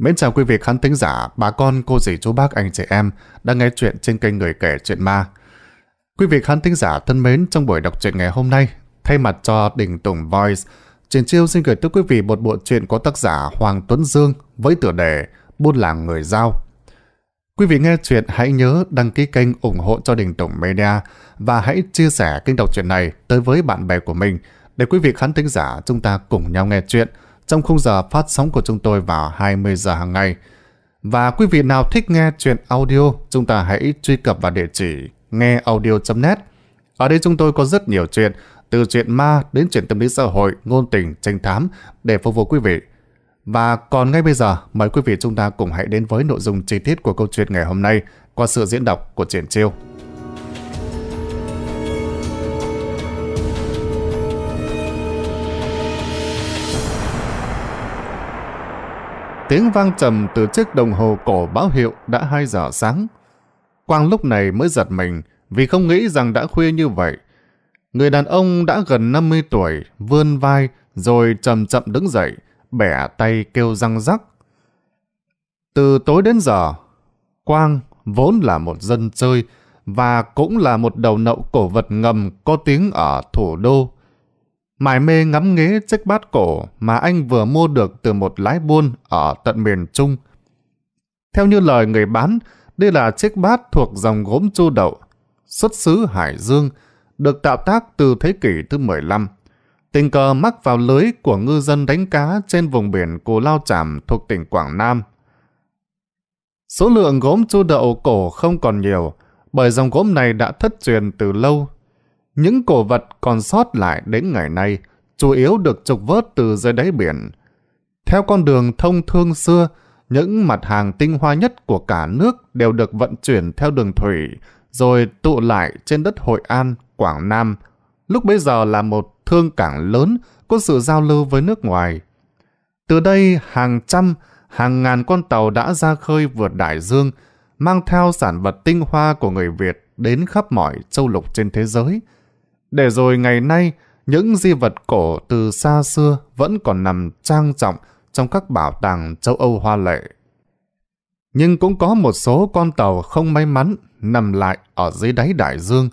Mến chào quý vị khán thính giả, bà con, cô dì, chú bác, anh chị em đang nghe chuyện trên kênh Người Kể Chuyện Ma. Quý vị khán thính giả thân mến, trong buổi đọc truyện ngày hôm nay, thay mặt cho Đình Tùng Voice, Truyền Chiêu xin gửi tới quý vị một bộ truyện có tác giả Hoàng Tuấn Dương với tựa đề Buôn làng người giao. Quý vị nghe chuyện hãy nhớ đăng ký kênh ủng hộ cho Đình Tùng Media và hãy chia sẻ kênh đọc truyện này tới với bạn bè của mình để quý vị khán thính giả chúng ta cùng nhau nghe chuyện trong khung giờ phát sóng của chúng tôi vào 20 giờ hàng ngày. Và quý vị nào thích nghe chuyện audio, chúng ta hãy truy cập vào địa chỉ ngheaudio.net. Ở đây chúng tôi có rất nhiều chuyện, từ chuyện ma đến chuyện tâm lý xã hội, ngôn tình, tranh thám để phục vụ quý vị. Và còn ngay bây giờ, mời quý vị chúng ta cùng hãy đến với nội dung chi tiết của câu chuyện ngày hôm nay qua sự diễn đọc của Triển Chiêu. Tiếng vang trầm từ chiếc đồng hồ cổ báo hiệu đã 2 giờ sáng. Quang lúc này mới giật mình vì không nghĩ rằng đã khuya như vậy. Người đàn ông đã gần 50 tuổi, vươn vai rồi chậm chậm đứng dậy, bẻ tay kêu răng rắc. Từ tối đến giờ, Quang vốn là một dân chơi và cũng là một đầu nậu cổ vật ngầm có tiếng ở thủ đô mải mê ngắm nghế chiếc bát cổ mà anh vừa mua được từ một lái buôn ở tận miền Trung. Theo như lời người bán, đây là chiếc bát thuộc dòng gốm chu đậu, xuất xứ Hải Dương, được tạo tác từ thế kỷ thứ 15. Tình cờ mắc vào lưới của ngư dân đánh cá trên vùng biển Cù Lao Chàm thuộc tỉnh Quảng Nam. Số lượng gốm chu đậu cổ không còn nhiều, bởi dòng gốm này đã thất truyền từ lâu những cổ vật còn sót lại đến ngày nay chủ yếu được trục vớt từ dưới đáy biển. Theo con đường thông thương xưa, những mặt hàng tinh hoa nhất của cả nước đều được vận chuyển theo đường thủy, rồi tụ lại trên đất Hội An, Quảng Nam. Lúc bấy giờ là một thương cảng lớn có sự giao lưu với nước ngoài. Từ đây, hàng trăm, hàng ngàn con tàu đã ra khơi vượt đại dương, mang theo sản vật tinh hoa của người Việt đến khắp mọi châu lục trên thế giới, để rồi ngày nay, những di vật cổ từ xa xưa vẫn còn nằm trang trọng trong các bảo tàng châu Âu hoa lệ. Nhưng cũng có một số con tàu không may mắn nằm lại ở dưới đáy đại dương,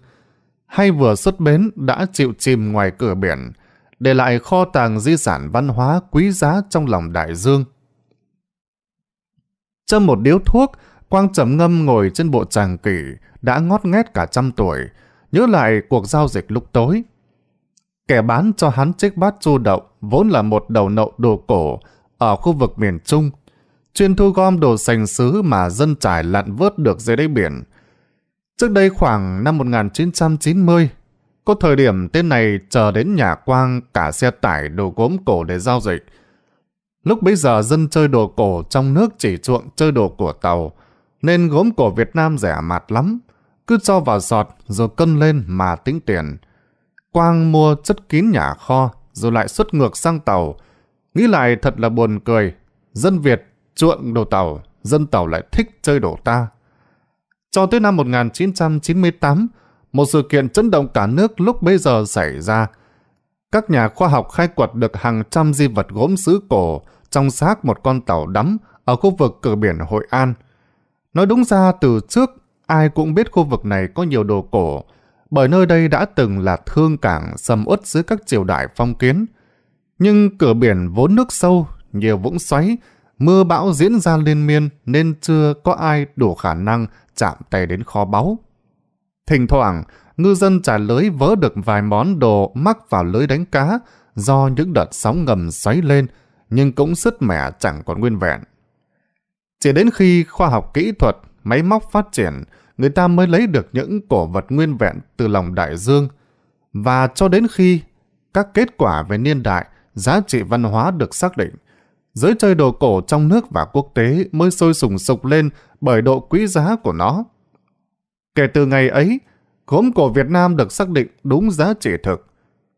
hay vừa xuất bến đã chịu chìm ngoài cửa biển, để lại kho tàng di sản văn hóa quý giá trong lòng đại dương. Trong một điếu thuốc, Quang trầm ngâm ngồi trên bộ tràng kỷ, đã ngót nghét cả trăm tuổi, nhớ lại cuộc giao dịch lúc tối. Kẻ bán cho hắn chiếc bát chu đậu vốn là một đầu nậu đồ cổ ở khu vực miền Trung, chuyên thu gom đồ sành xứ mà dân trải lặn vớt được dưới đáy biển. Trước đây khoảng năm 1990, có thời điểm tên này chờ đến nhà quang cả xe tải đồ gốm cổ để giao dịch. Lúc bấy giờ dân chơi đồ cổ trong nước chỉ chuộng chơi đồ của tàu, nên gốm cổ Việt Nam rẻ mạt lắm cứ cho vào giọt rồi cân lên mà tính tiền. Quang mua chất kín nhà kho rồi lại xuất ngược sang tàu. Nghĩ lại thật là buồn cười. Dân Việt chuộng đồ tàu, dân tàu lại thích chơi đồ ta. Cho tới năm 1998, một sự kiện chấn động cả nước lúc bấy giờ xảy ra. Các nhà khoa học khai quật được hàng trăm di vật gốm sứ cổ trong xác một con tàu đắm ở khu vực cửa biển Hội An. Nói đúng ra từ trước ai cũng biết khu vực này có nhiều đồ cổ, bởi nơi đây đã từng là thương cảng sầm uất dưới các triều đại phong kiến. Nhưng cửa biển vốn nước sâu, nhiều vũng xoáy, mưa bão diễn ra liên miên nên chưa có ai đủ khả năng chạm tay đến kho báu. Thỉnh thoảng, ngư dân trả lưới vớ được vài món đồ mắc vào lưới đánh cá do những đợt sóng ngầm xoáy lên, nhưng cũng sứt mẻ chẳng còn nguyên vẹn. Chỉ đến khi khoa học kỹ thuật, máy móc phát triển, người ta mới lấy được những cổ vật nguyên vẹn từ lòng đại dương. Và cho đến khi các kết quả về niên đại, giá trị văn hóa được xác định, giới chơi đồ cổ trong nước và quốc tế mới sôi sùng sục lên bởi độ quý giá của nó. Kể từ ngày ấy, gốm cổ Việt Nam được xác định đúng giá trị thực.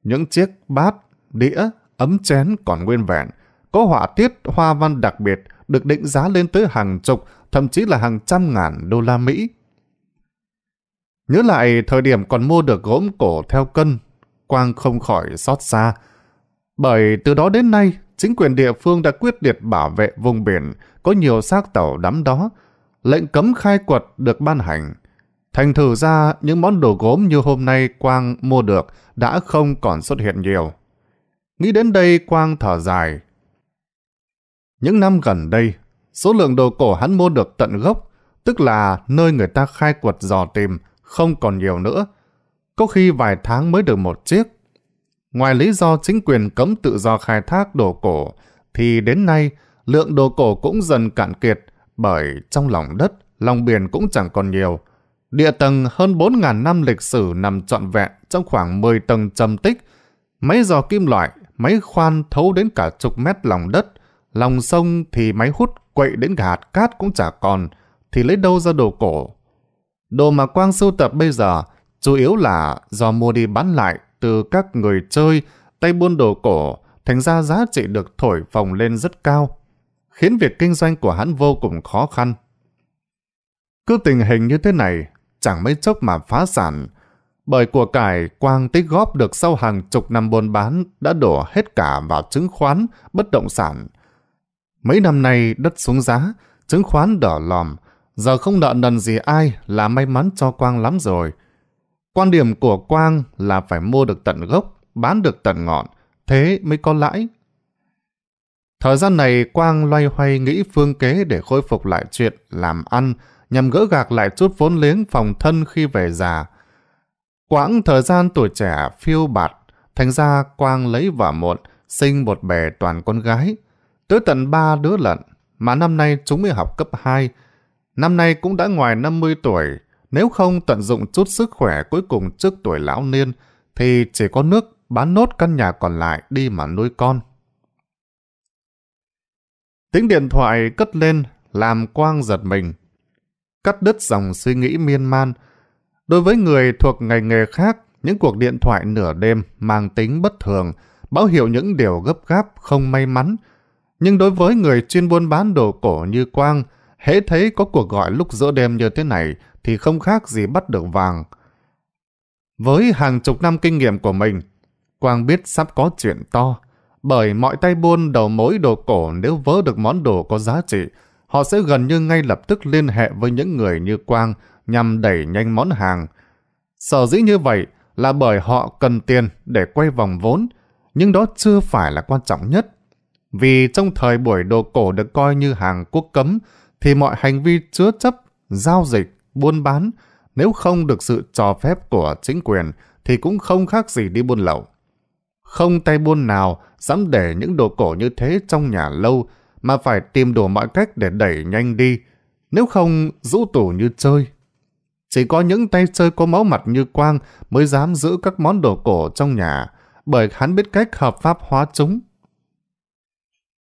Những chiếc bát, đĩa, ấm chén còn nguyên vẹn, có họa tiết hoa văn đặc biệt được định giá lên tới hàng chục, thậm chí là hàng trăm ngàn đô la Mỹ. Nhớ lại thời điểm còn mua được gốm cổ theo cân, Quang không khỏi xót xa. Bởi từ đó đến nay, chính quyền địa phương đã quyết liệt bảo vệ vùng biển có nhiều xác tàu đắm đó. Lệnh cấm khai quật được ban hành. Thành thử ra, những món đồ gốm như hôm nay Quang mua được đã không còn xuất hiện nhiều. Nghĩ đến đây Quang thở dài. Những năm gần đây, số lượng đồ cổ hắn mua được tận gốc, tức là nơi người ta khai quật dò tìm, không còn nhiều nữa. Có khi vài tháng mới được một chiếc. Ngoài lý do chính quyền cấm tự do khai thác đồ cổ, thì đến nay lượng đồ cổ cũng dần cạn kiệt bởi trong lòng đất, lòng biển cũng chẳng còn nhiều. Địa tầng hơn 4.000 năm lịch sử nằm trọn vẹn trong khoảng 10 tầng trầm tích. Máy giò kim loại, máy khoan thấu đến cả chục mét lòng đất. Lòng sông thì máy hút quậy đến cả hạt cát cũng chả còn, thì lấy đâu ra đồ cổ. Đồ mà Quang sưu tập bây giờ chủ yếu là do mua đi bán lại từ các người chơi, tay buôn đồ cổ, thành ra giá trị được thổi phồng lên rất cao, khiến việc kinh doanh của hắn vô cùng khó khăn. Cứ tình hình như thế này, chẳng mấy chốc mà phá sản, bởi của cải Quang tích góp được sau hàng chục năm buôn bán đã đổ hết cả vào chứng khoán, bất động sản. Mấy năm nay đất xuống giá, chứng khoán đỏ lòm, giờ không nợ nần gì ai là may mắn cho Quang lắm rồi. Quan điểm của Quang là phải mua được tận gốc, bán được tận ngọn, thế mới có lãi. Thời gian này Quang loay hoay nghĩ phương kế để khôi phục lại chuyện làm ăn, nhằm gỡ gạc lại chút vốn liếng phòng thân khi về già. Quãng thời gian tuổi trẻ phiêu bạt, thành ra Quang lấy vợ muộn, sinh một bè toàn con gái. Tới tận ba đứa lận, mà năm nay chúng mới học cấp 2. Năm nay cũng đã ngoài 50 tuổi, nếu không tận dụng chút sức khỏe cuối cùng trước tuổi lão niên, thì chỉ có nước bán nốt căn nhà còn lại đi mà nuôi con. Tiếng điện thoại cất lên, làm Quang giật mình. Cắt đứt dòng suy nghĩ miên man. Đối với người thuộc ngành nghề khác, những cuộc điện thoại nửa đêm mang tính bất thường, báo hiệu những điều gấp gáp không may mắn. Nhưng đối với người chuyên buôn bán đồ cổ như Quang, hễ thấy có cuộc gọi lúc giữa đêm như thế này thì không khác gì bắt được vàng. Với hàng chục năm kinh nghiệm của mình, Quang biết sắp có chuyện to, bởi mọi tay buôn đầu mối đồ cổ nếu vớ được món đồ có giá trị, họ sẽ gần như ngay lập tức liên hệ với những người như Quang nhằm đẩy nhanh món hàng. Sở dĩ như vậy là bởi họ cần tiền để quay vòng vốn, nhưng đó chưa phải là quan trọng nhất. Vì trong thời buổi đồ cổ được coi như hàng quốc cấm, thì mọi hành vi chứa chấp, giao dịch, buôn bán, nếu không được sự cho phép của chính quyền, thì cũng không khác gì đi buôn lậu. Không tay buôn nào dám để những đồ cổ như thế trong nhà lâu, mà phải tìm đủ mọi cách để đẩy nhanh đi, nếu không rũ tủ như chơi. Chỉ có những tay chơi có máu mặt như Quang mới dám giữ các món đồ cổ trong nhà, bởi hắn biết cách hợp pháp hóa chúng.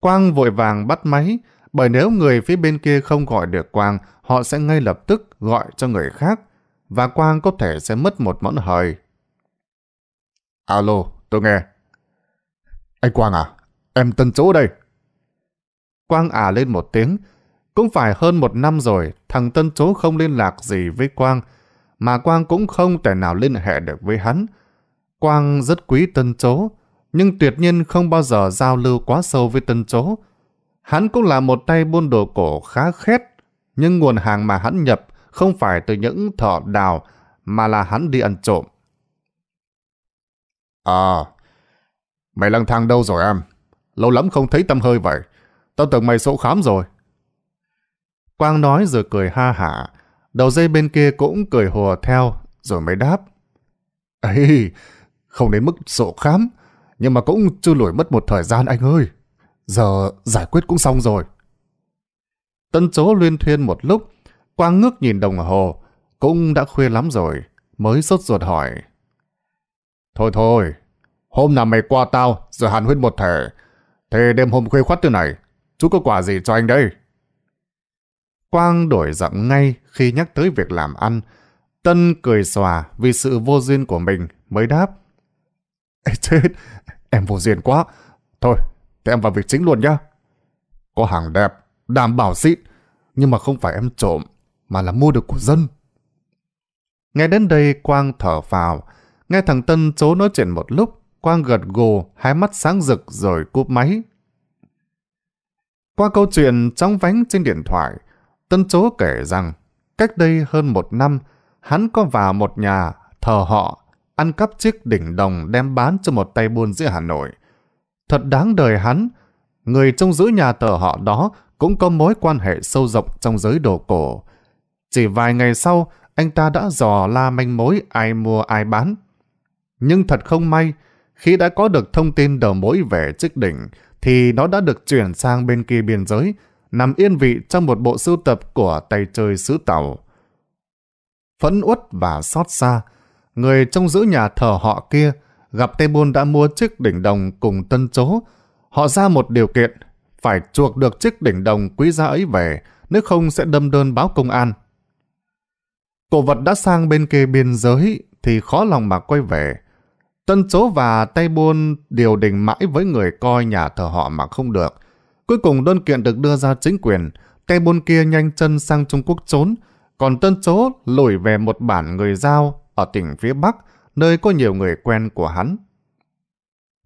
Quang vội vàng bắt máy, bởi nếu người phía bên kia không gọi được Quang, họ sẽ ngay lập tức gọi cho người khác, và Quang có thể sẽ mất một món hời. Alo, tôi nghe. Anh Quang à, em tân chỗ đây. Quang à lên một tiếng. Cũng phải hơn một năm rồi, thằng Tân chỗ không liên lạc gì với Quang, mà Quang cũng không thể nào liên hệ được với hắn. Quang rất quý Tân chỗ, nhưng tuyệt nhiên không bao giờ giao lưu quá sâu với Tân chỗ, Hắn cũng là một tay buôn đồ cổ khá khét, nhưng nguồn hàng mà hắn nhập không phải từ những thợ đào, mà là hắn đi ăn trộm. À, mày lang thang đâu rồi em? Lâu lắm không thấy tâm hơi vậy. Tao tưởng mày sổ khám rồi. Quang nói rồi cười ha hả. Đầu dây bên kia cũng cười hùa theo, rồi mới đáp. Ê, không đến mức sổ khám, nhưng mà cũng chưa lùi mất một thời gian anh ơi. Giờ giải quyết cũng xong rồi. Tân chố luyên thuyên một lúc, Quang ngước nhìn đồng hồ, cũng đã khuya lắm rồi, mới sốt ruột hỏi. Thôi thôi, hôm nào mày qua tao, rồi hàn huyết một thể, thế đêm hôm khuya khoắt thế này, chú có quà gì cho anh đây? Quang đổi giọng ngay khi nhắc tới việc làm ăn. Tân cười xòa vì sự vô duyên của mình mới đáp. Ê chết, em vô duyên quá. Thôi, thì em vào việc chính luôn nhá. Có hàng đẹp, đảm bảo xịn, nhưng mà không phải em trộm, mà là mua được của dân. Nghe đến đây Quang thở vào, nghe thằng Tân chố nói chuyện một lúc, Quang gật gù, hai mắt sáng rực rồi cúp máy. Qua câu chuyện trong vánh trên điện thoại, Tân Chố kể rằng, cách đây hơn một năm, hắn có vào một nhà thờ họ, ăn cắp chiếc đỉnh đồng đem bán cho một tay buôn giữa Hà Nội. Thật đáng đời hắn, người trong giữ nhà thờ họ đó cũng có mối quan hệ sâu rộng trong giới đồ cổ. Chỉ vài ngày sau, anh ta đã dò la manh mối ai mua ai bán. Nhưng thật không may, khi đã có được thông tin đầu mối về chiếc đỉnh, thì nó đã được chuyển sang bên kia biên giới, nằm yên vị trong một bộ sưu tập của tay chơi xứ tàu. Phẫn uất và xót xa, người trong giữ nhà thờ họ kia gặp Tây bôn đã mua chiếc đỉnh đồng cùng tân chố. Họ ra một điều kiện, phải chuộc được chiếc đỉnh đồng quý giá ấy về, nếu không sẽ đâm đơn báo công an. Cổ vật đã sang bên kia biên giới thì khó lòng mà quay về. Tân chố và Tây bôn điều đình mãi với người coi nhà thờ họ mà không được. Cuối cùng đơn kiện được đưa ra chính quyền, Tây bôn kia nhanh chân sang Trung Quốc trốn, còn Tân chố lùi về một bản người giao ở tỉnh phía Bắc, nơi có nhiều người quen của hắn.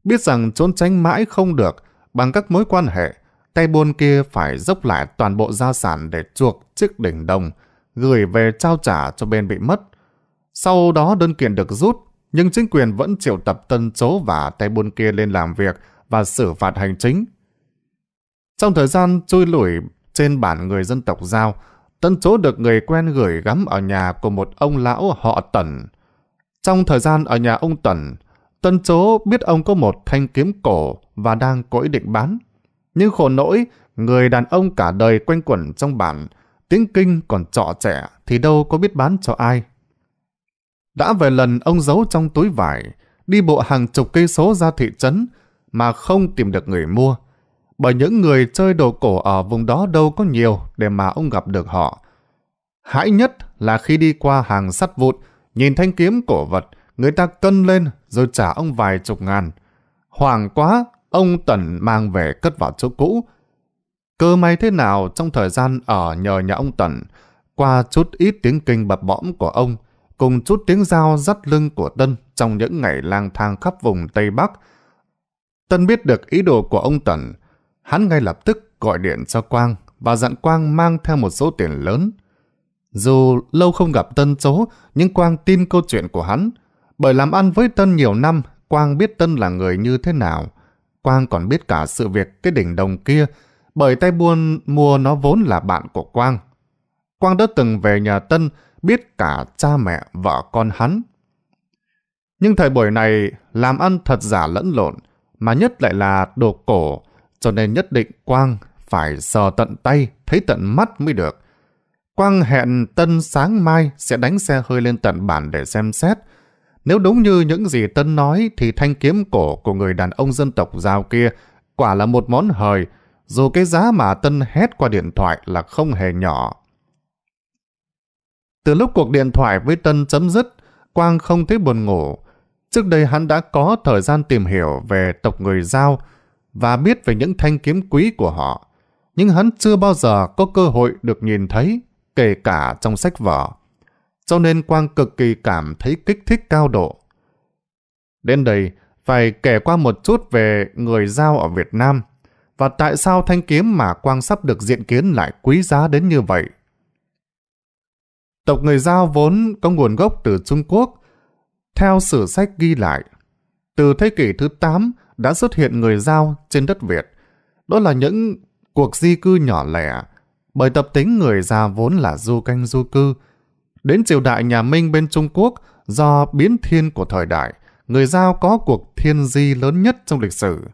Biết rằng trốn tránh mãi không được, bằng các mối quan hệ, tay buôn kia phải dốc lại toàn bộ gia sản để chuộc chiếc đỉnh đồng, gửi về trao trả cho bên bị mất. Sau đó đơn kiện được rút, nhưng chính quyền vẫn triệu tập tân số và tay buôn kia lên làm việc và xử phạt hành chính. Trong thời gian chui lủi trên bản người dân tộc Giao, tân số được người quen gửi gắm ở nhà của một ông lão họ Tần. Trong thời gian ở nhà ông Tần, tân Chố biết ông có một thanh kiếm cổ và đang có ý định bán. Nhưng khổ nỗi, người đàn ông cả đời quanh quẩn trong bản, tiếng kinh còn trọ trẻ thì đâu có biết bán cho ai. Đã về lần ông giấu trong túi vải, đi bộ hàng chục cây số ra thị trấn mà không tìm được người mua. Bởi những người chơi đồ cổ ở vùng đó đâu có nhiều để mà ông gặp được họ. Hãi nhất là khi đi qua hàng sắt vụn, nhìn thanh kiếm cổ vật, người ta cân lên rồi trả ông vài chục ngàn. Hoàng quá, ông Tần mang về cất vào chỗ cũ. Cơ may thế nào trong thời gian ở nhờ nhà ông Tần, qua chút ít tiếng kinh bập bõm của ông, cùng chút tiếng dao dắt lưng của Tân trong những ngày lang thang khắp vùng Tây Bắc. Tân biết được ý đồ của ông Tần, hắn ngay lập tức gọi điện cho Quang và dặn Quang mang theo một số tiền lớn. Dù lâu không gặp Tân số, nhưng Quang tin câu chuyện của hắn. Bởi làm ăn với Tân nhiều năm, Quang biết Tân là người như thế nào. Quang còn biết cả sự việc cái đỉnh đồng kia, bởi tay buôn mua nó vốn là bạn của Quang. Quang đã từng về nhà Tân, biết cả cha mẹ, vợ con hắn. Nhưng thời buổi này, làm ăn thật giả lẫn lộn, mà nhất lại là đồ cổ, cho nên nhất định Quang phải sờ tận tay, thấy tận mắt mới được. Quang hẹn Tân sáng mai sẽ đánh xe hơi lên tận bản để xem xét. Nếu đúng như những gì Tân nói thì thanh kiếm cổ của người đàn ông dân tộc giao kia quả là một món hời, dù cái giá mà Tân hét qua điện thoại là không hề nhỏ. Từ lúc cuộc điện thoại với Tân chấm dứt, Quang không thấy buồn ngủ. Trước đây hắn đã có thời gian tìm hiểu về tộc người Giao và biết về những thanh kiếm quý của họ. Nhưng hắn chưa bao giờ có cơ hội được nhìn thấy, kể cả trong sách vở. Cho nên Quang cực kỳ cảm thấy kích thích cao độ. Đến đây, phải kể qua một chút về người Giao ở Việt Nam và tại sao thanh kiếm mà Quang sắp được diện kiến lại quý giá đến như vậy. Tộc người Giao vốn có nguồn gốc từ Trung Quốc. Theo sử sách ghi lại, từ thế kỷ thứ 8 đã xuất hiện người Giao trên đất Việt. Đó là những cuộc di cư nhỏ lẻ, bởi tập tính người già vốn là du canh du cư. Đến triều đại nhà Minh bên Trung Quốc, do biến thiên của thời đại, người Giao có cuộc thiên di lớn nhất trong lịch sử.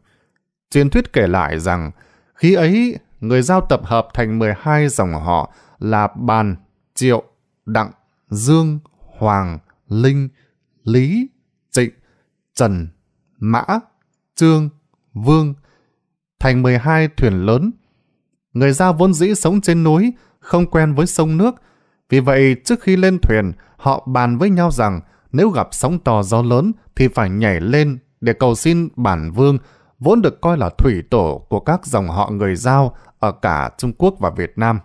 Truyền thuyết kể lại rằng, khi ấy, người Giao tập hợp thành 12 dòng họ là Bàn, Triệu, Đặng, Dương, Hoàng, Linh, Lý, Trịnh, Trần, Mã, Trương, Vương, thành 12 thuyền lớn. Người Giao vốn dĩ sống trên núi, không quen với sông nước, vì vậy trước khi lên thuyền, họ bàn với nhau rằng nếu gặp sóng to gió lớn thì phải nhảy lên để cầu xin bản vương, vốn được coi là thủy tổ của các dòng họ người Giao ở cả Trung Quốc và Việt Nam.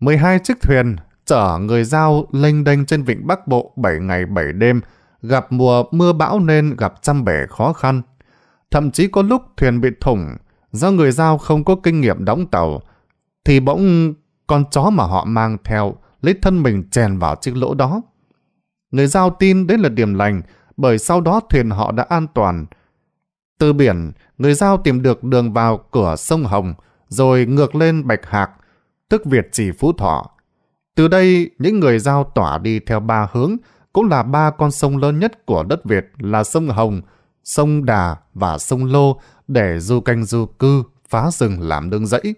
12 chiếc thuyền chở người giao lênh đênh trên vịnh Bắc Bộ 7 ngày 7 đêm, gặp mùa mưa bão nên gặp trăm bể khó khăn. Thậm chí có lúc thuyền bị thủng, do người giao không có kinh nghiệm đóng tàu, thì bỗng con chó mà họ mang theo lấy thân mình chèn vào chiếc lỗ đó. Người giao tin đấy là điểm lành, bởi sau đó thuyền họ đã an toàn. Từ biển, người giao tìm được đường vào cửa sông Hồng, rồi ngược lên Bạch Hạc, tức Việt Trì Phú Thọ. Từ đây, những người giao tỏa đi theo ba hướng, cũng là ba con sông lớn nhất của đất Việt là sông Hồng, sông Đà và sông Lô để du canh du cư, phá rừng làm nương rẫy.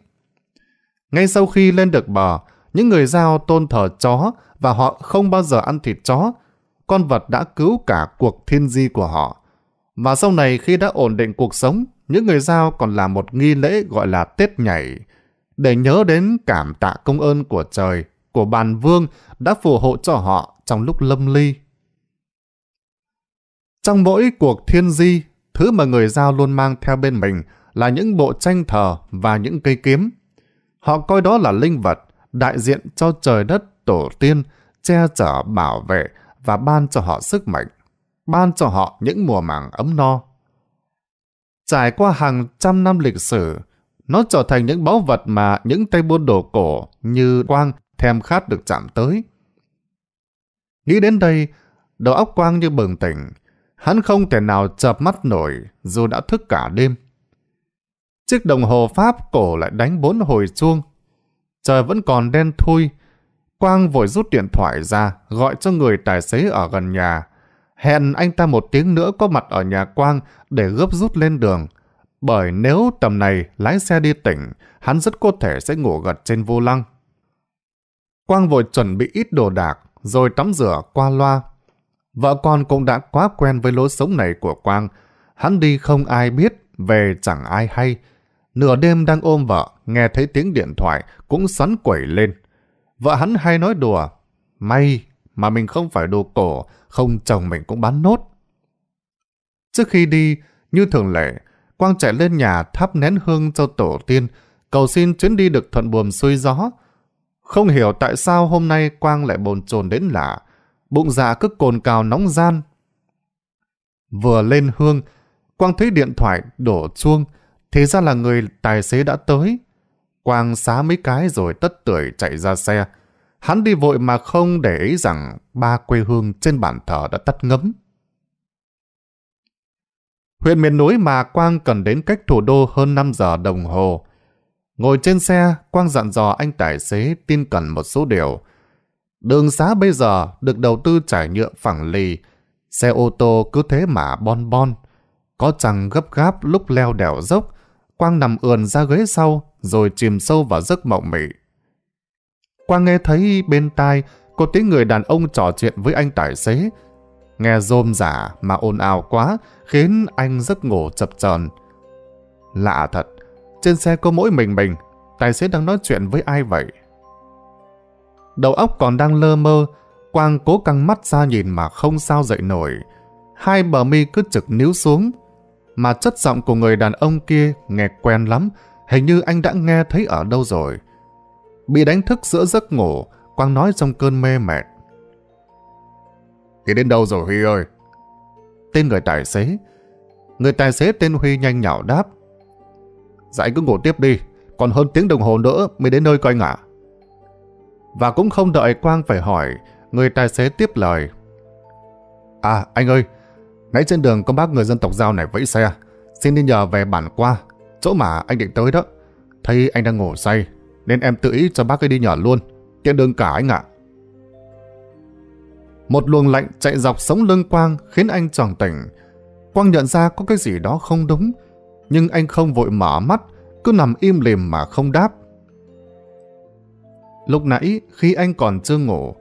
Ngay sau khi lên được bờ, những người giao tôn thờ chó và họ không bao giờ ăn thịt chó. Con vật đã cứu cả cuộc thiên di của họ. Và sau này khi đã ổn định cuộc sống, những người giao còn làm một nghi lễ gọi là Tết nhảy, để nhớ đến cảm tạ công ơn của trời, của bàn vương đã phù hộ cho họ trong lúc lâm ly. Trong mỗi cuộc thiên di, thứ mà người giao luôn mang theo bên mình là những bộ tranh thờ và những cây kiếm. Họ coi đó là linh vật, đại diện cho trời đất, tổ tiên, che chở, bảo vệ và ban cho họ sức mạnh, ban cho họ những mùa màng ấm no. Trải qua hàng trăm năm lịch sử, nó trở thành những báu vật mà những tay buôn đồ cổ như Quang thèm khát được chạm tới. Nghĩ đến đây, đầu óc Quang như bừng tỉnh, hắn không thể nào chợp mắt nổi dù đã thức cả đêm. Chiếc đồng hồ Pháp cổ lại đánh bốn hồi chuông. Trời vẫn còn đen thui. Quang vội rút điện thoại ra, gọi cho người tài xế ở gần nhà. Hẹn anh ta một tiếng nữa có mặt ở nhà Quang để gấp rút lên đường. Bởi nếu tầm này lái xe đi tỉnh, hắn rất có thể sẽ ngủ gật trên vô lăng. Quang vội chuẩn bị ít đồ đạc, rồi tắm rửa qua loa. Vợ con cũng đã quá quen với lối sống này của Quang. Hắn đi không ai biết, về chẳng ai hay. Nửa đêm đang ôm vợ, nghe thấy tiếng điện thoại, cũng xoắn quẩy lên. Vợ hắn hay nói đùa, may mà mình không phải đồ cổ, không chồng mình cũng bán nốt. Trước khi đi, như thường lệ, Quang chạy lên nhà thắp nén hương cho tổ tiên, cầu xin chuyến đi được thuận buồm xuôi gió. Không hiểu tại sao hôm nay Quang lại bồn chồn đến lạ, bụng dạ cứ cồn cào nóng gian. Vừa lên hương, Quang thấy điện thoại đổ chuông, thế ra là người tài xế đã tới. Quang xá mấy cái rồi tất tưởi chạy ra xe. Hắn đi vội mà không để ý rằng ba quê hương trên bàn thờ đã tắt ngấm. Huyện miền núi mà Quang cần đến cách thủ đô hơn 5 giờ đồng hồ. Ngồi trên xe, Quang dặn dò anh tài xế tin cần một số điều. Đường xá bây giờ được đầu tư trải nhựa phẳng lì, xe ô tô cứ thế mà bon bon. Có chăng gấp gáp lúc leo đèo dốc, Quang nằm ườn ra ghế sau, rồi chìm sâu vào giấc mộng mị. Quang nghe thấy bên tai có tiếng người đàn ông trò chuyện với anh tài xế. Nghe rôm giả mà ồn ào quá, khiến anh giấc ngủ chập chờn. Lạ thật, trên xe có mỗi mình mình, tài xế đang nói chuyện với ai vậy? Đầu óc còn đang lơ mơ, Quang cố căng mắt ra nhìn mà không sao dậy nổi. Hai bờ mi cứ trực níu xuống, mà chất giọng của người đàn ông kia nghe quen lắm, hình như anh đã nghe thấy ở đâu rồi. Bị đánh thức giữa giấc ngủ, Quang nói trong cơn mê mệt. Thì đến đâu rồi Huy ơi? Tên người tài xế. Người tài xế tên Huy nhanh nhảo đáp. Dạ anh cứ ngủ tiếp đi, còn hơn tiếng đồng hồ nữa mới đến nơi coi ngả. Và cũng không đợi Quang phải hỏi, người tài xế tiếp lời. À, anh ơi, Nãy trên đường có bác người dân tộc giao này vẫy xe, xin đi nhờ về bản qua, chỗ mà anh định tới đó. Thấy anh đang ngủ say, nên em tự ý cho bác ấy đi nhờ luôn, tiện đường cả anh ạ. Một luồng lạnh chạy dọc sống lưng Quang khiến anh tròn tỉnh. Quang nhận ra có cái gì đó không đúng, nhưng anh không vội mở mắt, cứ nằm im lìm mà không đáp. Lúc nãy, khi anh còn chưa ngủ,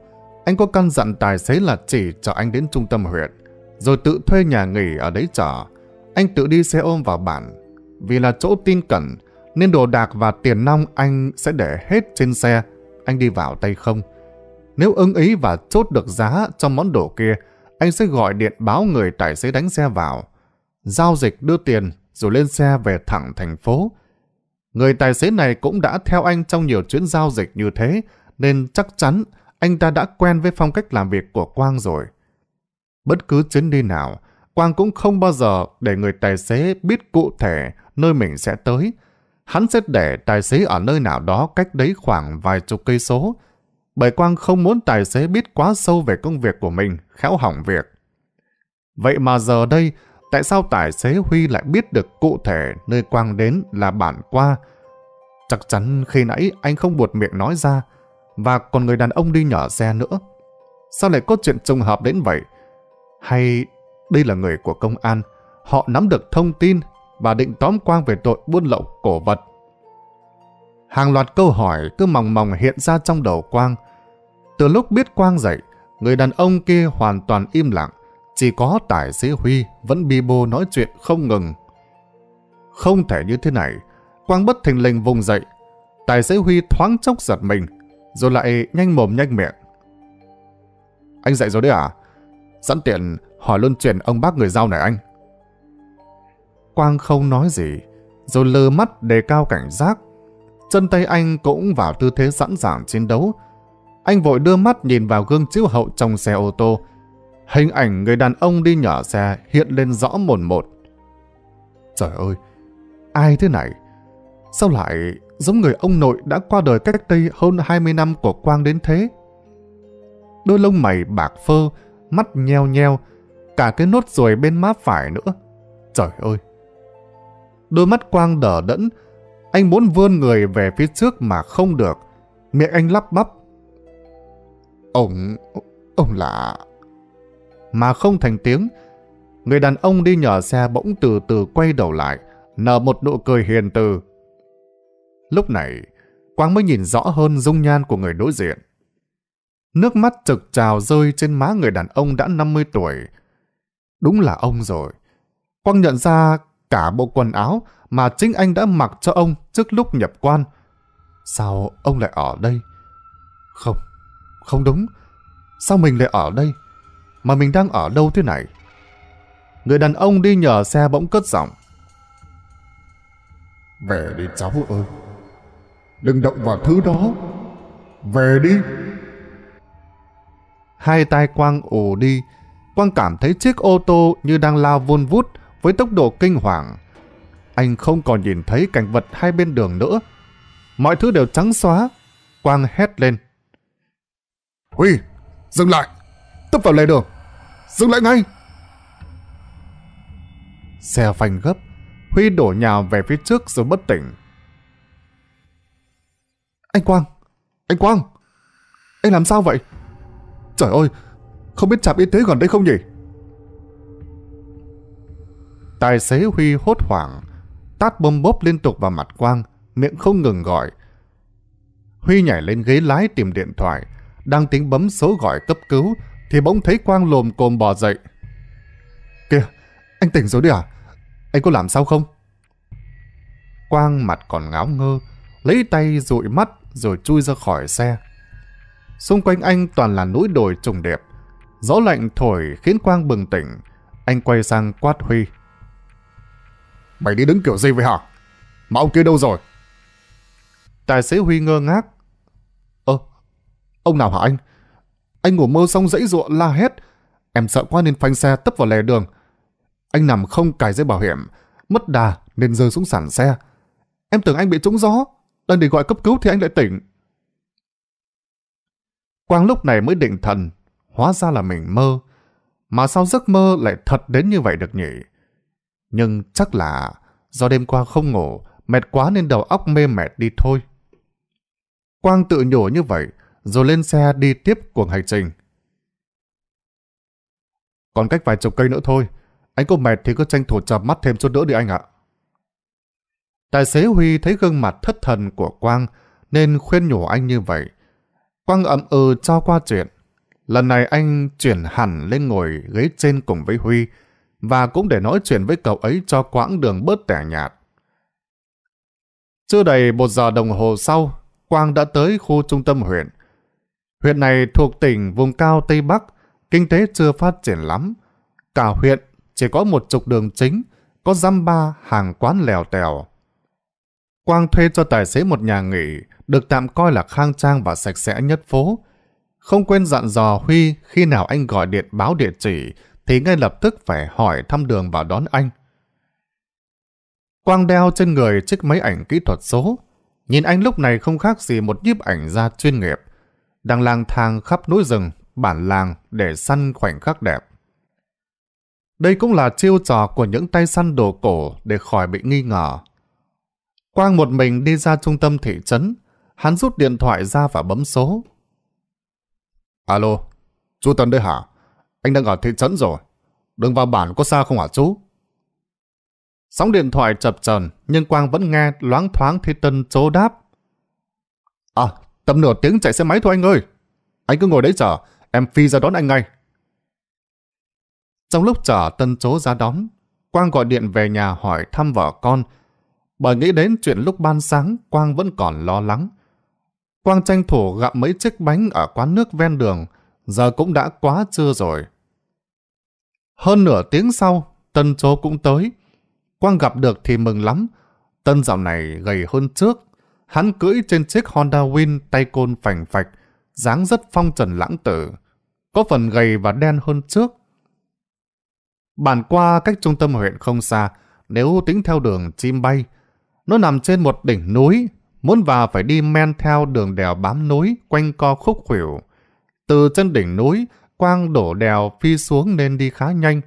anh có căn dặn tài xế là chỉ cho anh đến trung tâm huyện rồi tự thuê nhà nghỉ ở đấy chờ. Anh tự đi xe ôm vào bản. Vì là chỗ tin cẩn, nên đồ đạc và tiền nong anh sẽ để hết trên xe, anh đi vào tay không. Nếu ưng ý và chốt được giá cho món đồ kia, anh sẽ gọi điện báo người tài xế đánh xe vào. Giao dịch đưa tiền rồi lên xe về thẳng thành phố. Người tài xế này cũng đã theo anh trong nhiều chuyến giao dịch như thế, nên chắc chắn anh ta đã quen với phong cách làm việc của Quang rồi. Bất cứ chuyến đi nào, Quang cũng không bao giờ để người tài xế biết cụ thể nơi mình sẽ tới. Hắn sẽ để tài xế ở nơi nào đó cách đấy khoảng vài chục cây số, bởi Quang không muốn tài xế biết quá sâu về công việc của mình, khéo hỏng việc. Vậy mà giờ đây, tại sao tài xế Huy lại biết được cụ thể nơi Quang đến là bản qua? Chắc chắn khi nãy anh không buột miệng nói ra, và còn người đàn ông đi nhỏ xe nữa. Sao lại có chuyện trùng hợp đến vậy? Hay đây là người của công an, họ nắm được thông tin và định tóm Quang về tội buôn lậu cổ vật. Hàng loạt câu hỏi cứ mòng mòng hiện ra trong đầu Quang. Từ lúc biết Quang dậy, người đàn ông kia hoàn toàn im lặng, chỉ có tài xế Huy vẫn bi bô nói chuyện không ngừng. Không thể như thế này, Quang bất thình lình vùng dậy. Tài xế Huy thoáng chốc giật mình, rồi lại nhanh mồm nhanh miệng. Anh dậy rồi đấy à? Sẵn tiện hỏi luôn chuyện ông bác người giao này anh. Quang không nói gì, rồi lơ mắt đề cao cảnh giác. Chân tay anh cũng vào tư thế sẵn sàng chiến đấu. Anh vội đưa mắt nhìn vào gương chiếu hậu trong xe ô tô. Hình ảnh người đàn ông đi nhỏ xe hiện lên rõ mồn một. Trời ơi, ai thế này? Sao lại giống người ông nội đã qua đời cách đây hơn 20 năm của Quang đến thế? Đôi lông mày bạc phơ, mắt nheo nheo, cả cái nốt ruồi bên má phải nữa. Trời ơi! Đôi mắt Quang đờ đẫn, anh muốn vươn người về phía trước mà không được. Miệng anh lắp bắp. Ông... ông là... Mà không thành tiếng, người đàn ông đi nhờ xe bỗng từ từ quay đầu lại, nở một nụ cười hiền từ. Lúc này, Quang mới nhìn rõ hơn dung nhan của người đối diện. Nước mắt trực trào rơi trên má người đàn ông đã 50 tuổi. Đúng là ông rồi. Quang nhận ra cả bộ quần áo mà chính anh đã mặc cho ông trước lúc nhập quan. Sao ông lại ở đây? Không, không đúng. Sao mình lại ở đây? Mà mình đang ở đâu thế này? Người đàn ông đi nhờ xe bỗng cất giọng. Về đi cháu ơi. Đừng động vào thứ đó. Về đi. Hai tay Quang ù đi. Quang cảm thấy chiếc ô tô như đang lao vun vút với tốc độ kinh hoàng. Anh không còn nhìn thấy cảnh vật hai bên đường nữa. Mọi thứ đều trắng xóa. Quang hét lên. Huy, dừng lại. Tấp vào lề đường. Dừng lại ngay. Xe phanh gấp. Huy đổ nhào về phía trước rồi bất tỉnh. Anh Quang! Anh Quang! Anh làm sao vậy? Trời ơi! Không biết trạm y tế gần đây không nhỉ? Tài xế Huy hốt hoảng, tát bơm bốp liên tục vào mặt Quang, miệng không ngừng gọi. Huy nhảy lên ghế lái tìm điện thoại, đang tính bấm số gọi cấp cứu, thì bỗng thấy Quang lồm cồm bò dậy. Kìa, anh tỉnh rồi đi à? Anh có làm sao không? Quang mặt còn ngáo ngơ, lấy tay dụi mắt rồi chui ra khỏi xe. Xung quanh anh toàn là núi đồi trùng đẹp. Gió lạnh thổi khiến Quang bừng tỉnh. Anh quay sang quát Huy. Mày đi đứng kiểu gì vậy hả? Mà ông kia đâu rồi? Tài xế Huy ngơ ngác. Ơ, ông nào hả anh? Anh ngủ mơ xong dãy ruộng la hét. Em sợ quá nên phanh xe tấp vào lề đường. Anh nằm không cài dây bảo hiểm, mất đà nên rơi xuống sàn xe. Em tưởng anh bị trúng gió, đang để gọi cấp cứu thì anh lại tỉnh. Quang lúc này mới định thần, hóa ra là mình mơ. Mà sao giấc mơ lại thật đến như vậy được nhỉ? Nhưng chắc là do đêm qua không ngủ, mệt quá nên đầu óc mê mệt đi thôi. Quang tự nhủ như vậy, rồi lên xe đi tiếp cuộc hành trình. Còn cách vài chục cây nữa thôi, anh có mệt thì cứ tranh thủ chập mắt thêm chút nữa đi anh ạ. Tài xế Huy thấy gương mặt thất thần của Quang nên khuyên nhủ anh như vậy. Quang ậm ừ cho qua chuyện. Lần này anh chuyển hẳn lên ngồi ghế trên cùng với Huy và cũng để nói chuyện với cậu ấy cho quãng đường bớt tẻ nhạt. Chưa đầy một giờ đồng hồ sau, Quang đã tới khu trung tâm huyện. Huyện này thuộc tỉnh vùng cao Tây Bắc, kinh tế chưa phát triển lắm. Cả huyện chỉ có một trục đường chính, có dăm ba hàng quán lèo tèo. Quang thuê cho tài xế một nhà nghỉ, được tạm coi là khang trang và sạch sẽ nhất phố. Không quên dặn dò Huy khi nào anh gọi điện báo địa chỉ thì ngay lập tức phải hỏi thăm đường vào đón anh. Quang đeo trên người chiếc máy ảnh kỹ thuật số. Nhìn anh lúc này không khác gì một nhiếp ảnh gia chuyên nghiệp, đang lang thang khắp núi rừng, bản làng để săn khoảnh khắc đẹp. Đây cũng là chiêu trò của những tay săn đồ cổ để khỏi bị nghi ngờ. Quang một mình đi ra trung tâm thị trấn, hắn rút điện thoại ra và bấm số. Alo, chú Tân đây hả? Anh đang ở thị trấn rồi. Đường vào bản có xa không hả chú? Sóng điện thoại chập chờn nhưng Quang vẫn nghe loáng thoáng thấy Tân chố đáp. À, tầm nửa tiếng chạy xe máy thôi anh ơi. Anh cứ ngồi đấy chờ, em phi ra đón anh ngay. Trong lúc chờ Tân chố ra đón, Quang gọi điện về nhà hỏi thăm vợ con. Bởi nghĩ đến chuyện lúc ban sáng, Quang vẫn còn lo lắng. Quang tranh thủ gặm mấy chiếc bánh ở quán nước ven đường, giờ cũng đã quá trưa rồi. Hơn nửa tiếng sau, Tân chố cũng tới. Quang gặp được thì mừng lắm. Tân dạo này gầy hơn trước. Hắn cưỡi trên chiếc Honda Win tay côn phành phạch, dáng rất phong trần lãng tử. Có phần gầy và đen hơn trước. Bản qua cách trung tâm huyện không xa, nếu tính theo đường chim bay, nó nằm trên một đỉnh núi, muốn vào phải đi men theo đường đèo bám núi, quanh co khúc khuỷu. Từ chân đỉnh núi, quang đổ đèo phi xuống nên đi khá nhanh.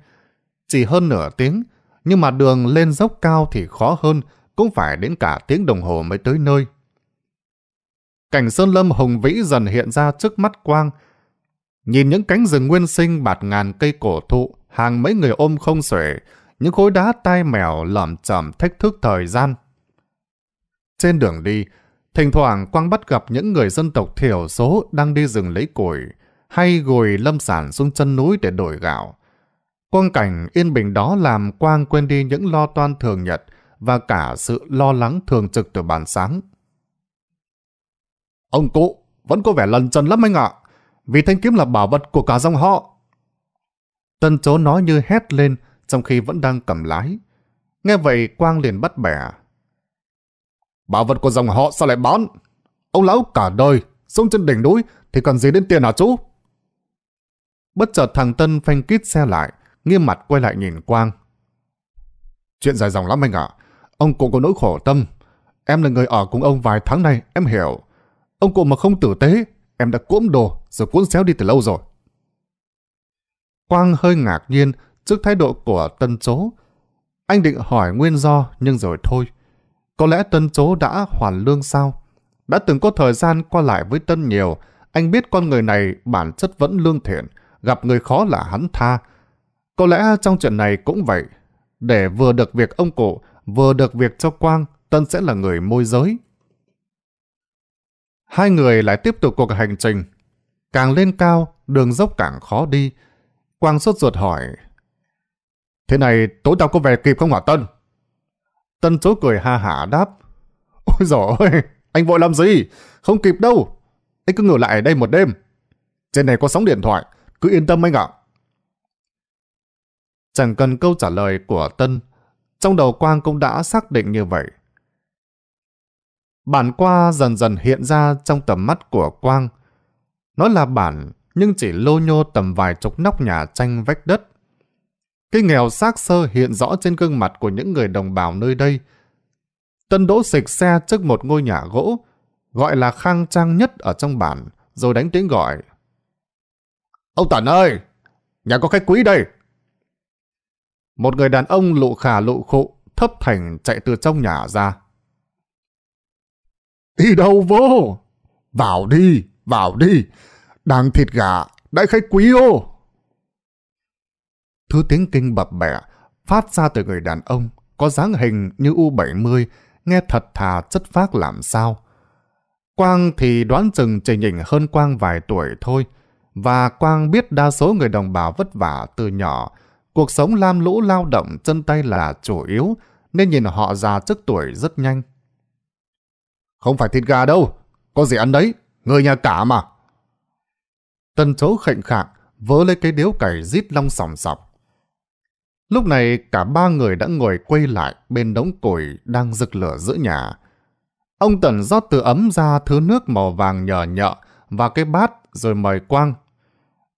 Chỉ hơn nửa tiếng, nhưng mà đường lên dốc cao thì khó hơn, cũng phải đến cả tiếng đồng hồ mới tới nơi. Cảnh sơn lâm hùng vĩ dần hiện ra trước mắt quang. Nhìn những cánh rừng nguyên sinh bạt ngàn cây cổ thụ, hàng mấy người ôm không xuể, những khối đá tai mèo lởm chởm thách thức thời gian. Trên đường đi, thỉnh thoảng Quang bắt gặp những người dân tộc thiểu số đang đi rừng lấy củi, hay gùi lâm sản xuống chân núi để đổi gạo. Quang cảnh yên bình đó làm Quang quên đi những lo toan thường nhật và cả sự lo lắng thường trực từ bản sáng. Ông cụ vẫn có vẻ lần trần lắm anh ạ, vì thanh kiếm là bảo vật của cả dòng họ. Tân chố nói như hét lên trong khi vẫn đang cầm lái. Nghe vậy Quang liền bắt bẻ. Bảo vật của dòng họ sao lại bán? Ông lão cả đời, sống trên đỉnh núi thì cần gì đến tiền hả chú? Bất chợt thằng Tân phanh kít xe lại, nghiêm mặt quay lại nhìn Quang. Chuyện dài dòng lắm anh ạ. Ông cụ có nỗi khổ tâm. Em là người ở cùng ông vài tháng nay, em hiểu. Ông cụ mà không tử tế, em đã cuỗm đồ rồi cuốn xéo đi từ lâu rồi. Quang hơi ngạc nhiên trước thái độ của Tân Chố. Anh định hỏi nguyên do nhưng rồi thôi. Có lẽ Tân Chố đã hoàn lương sao? Đã từng có thời gian qua lại với Tân nhiều, anh biết con người này bản chất vẫn lương thiện, gặp người khó là hắn tha. Có lẽ trong chuyện này cũng vậy. Để vừa được việc ông cụ, vừa được việc cho Quang, Tân sẽ là người môi giới. Hai người lại tiếp tục cuộc hành trình. Càng lên cao, đường dốc càng khó đi. Quang sốt ruột hỏi. Thế này tối tao có về kịp không hả Tân? Tân chối cười ha hả đáp. Ôi dồi ôi, anh vội làm gì? Không kịp đâu. Anh cứ ngủ lại ở đây một đêm. Trên này có sóng điện thoại, cứ yên tâm anh ạ. Chẳng cần câu trả lời của Tân, trong đầu Quang cũng đã xác định như vậy. Bản qua dần dần hiện ra trong tầm mắt của Quang. Nó là bản, nhưng chỉ lô nhô tầm vài chục nóc nhà tranh vách đất. Cái nghèo xác sơ hiện rõ trên gương mặt của những người đồng bào nơi đây. Tân đỗ xịch xe trước một ngôi nhà gỗ, gọi là khang trang nhất ở trong bản, rồi đánh tiếng gọi. Ông Tần ơi! Nhà có khách quý đây! Một người đàn ông lụ khả lụ khụ, thấp thành chạy từ trong nhà ra. Đi đâu vô? Vào đi, vào đi. Đang thịt gà, đại khách quý ô. Thứ tiếng kinh bập bẹ phát ra từ người đàn ông có dáng hình như U70, nghe thật thà chất phác làm sao. Quang thì đoán chừng chỉ nhỉnh hơn Quang vài tuổi thôi, và Quang biết đa số người đồng bào vất vả từ nhỏ, cuộc sống lam lũ lao động chân tay là chủ yếu, nên nhìn họ già trước tuổi rất nhanh. Không phải thịt gà đâu, có gì ăn đấy, người nhà cả mà. Tần chấu khệnh khạng, vớ lấy cái điếu cày rít long sòng sọc. Lúc này cả ba người đã ngồi quay lại bên đống củi đang rực lửa giữa nhà. Ông Tần rót từ ấm ra thứ nước màu vàng nhờ nhợ và cái bát rồi mời Quang.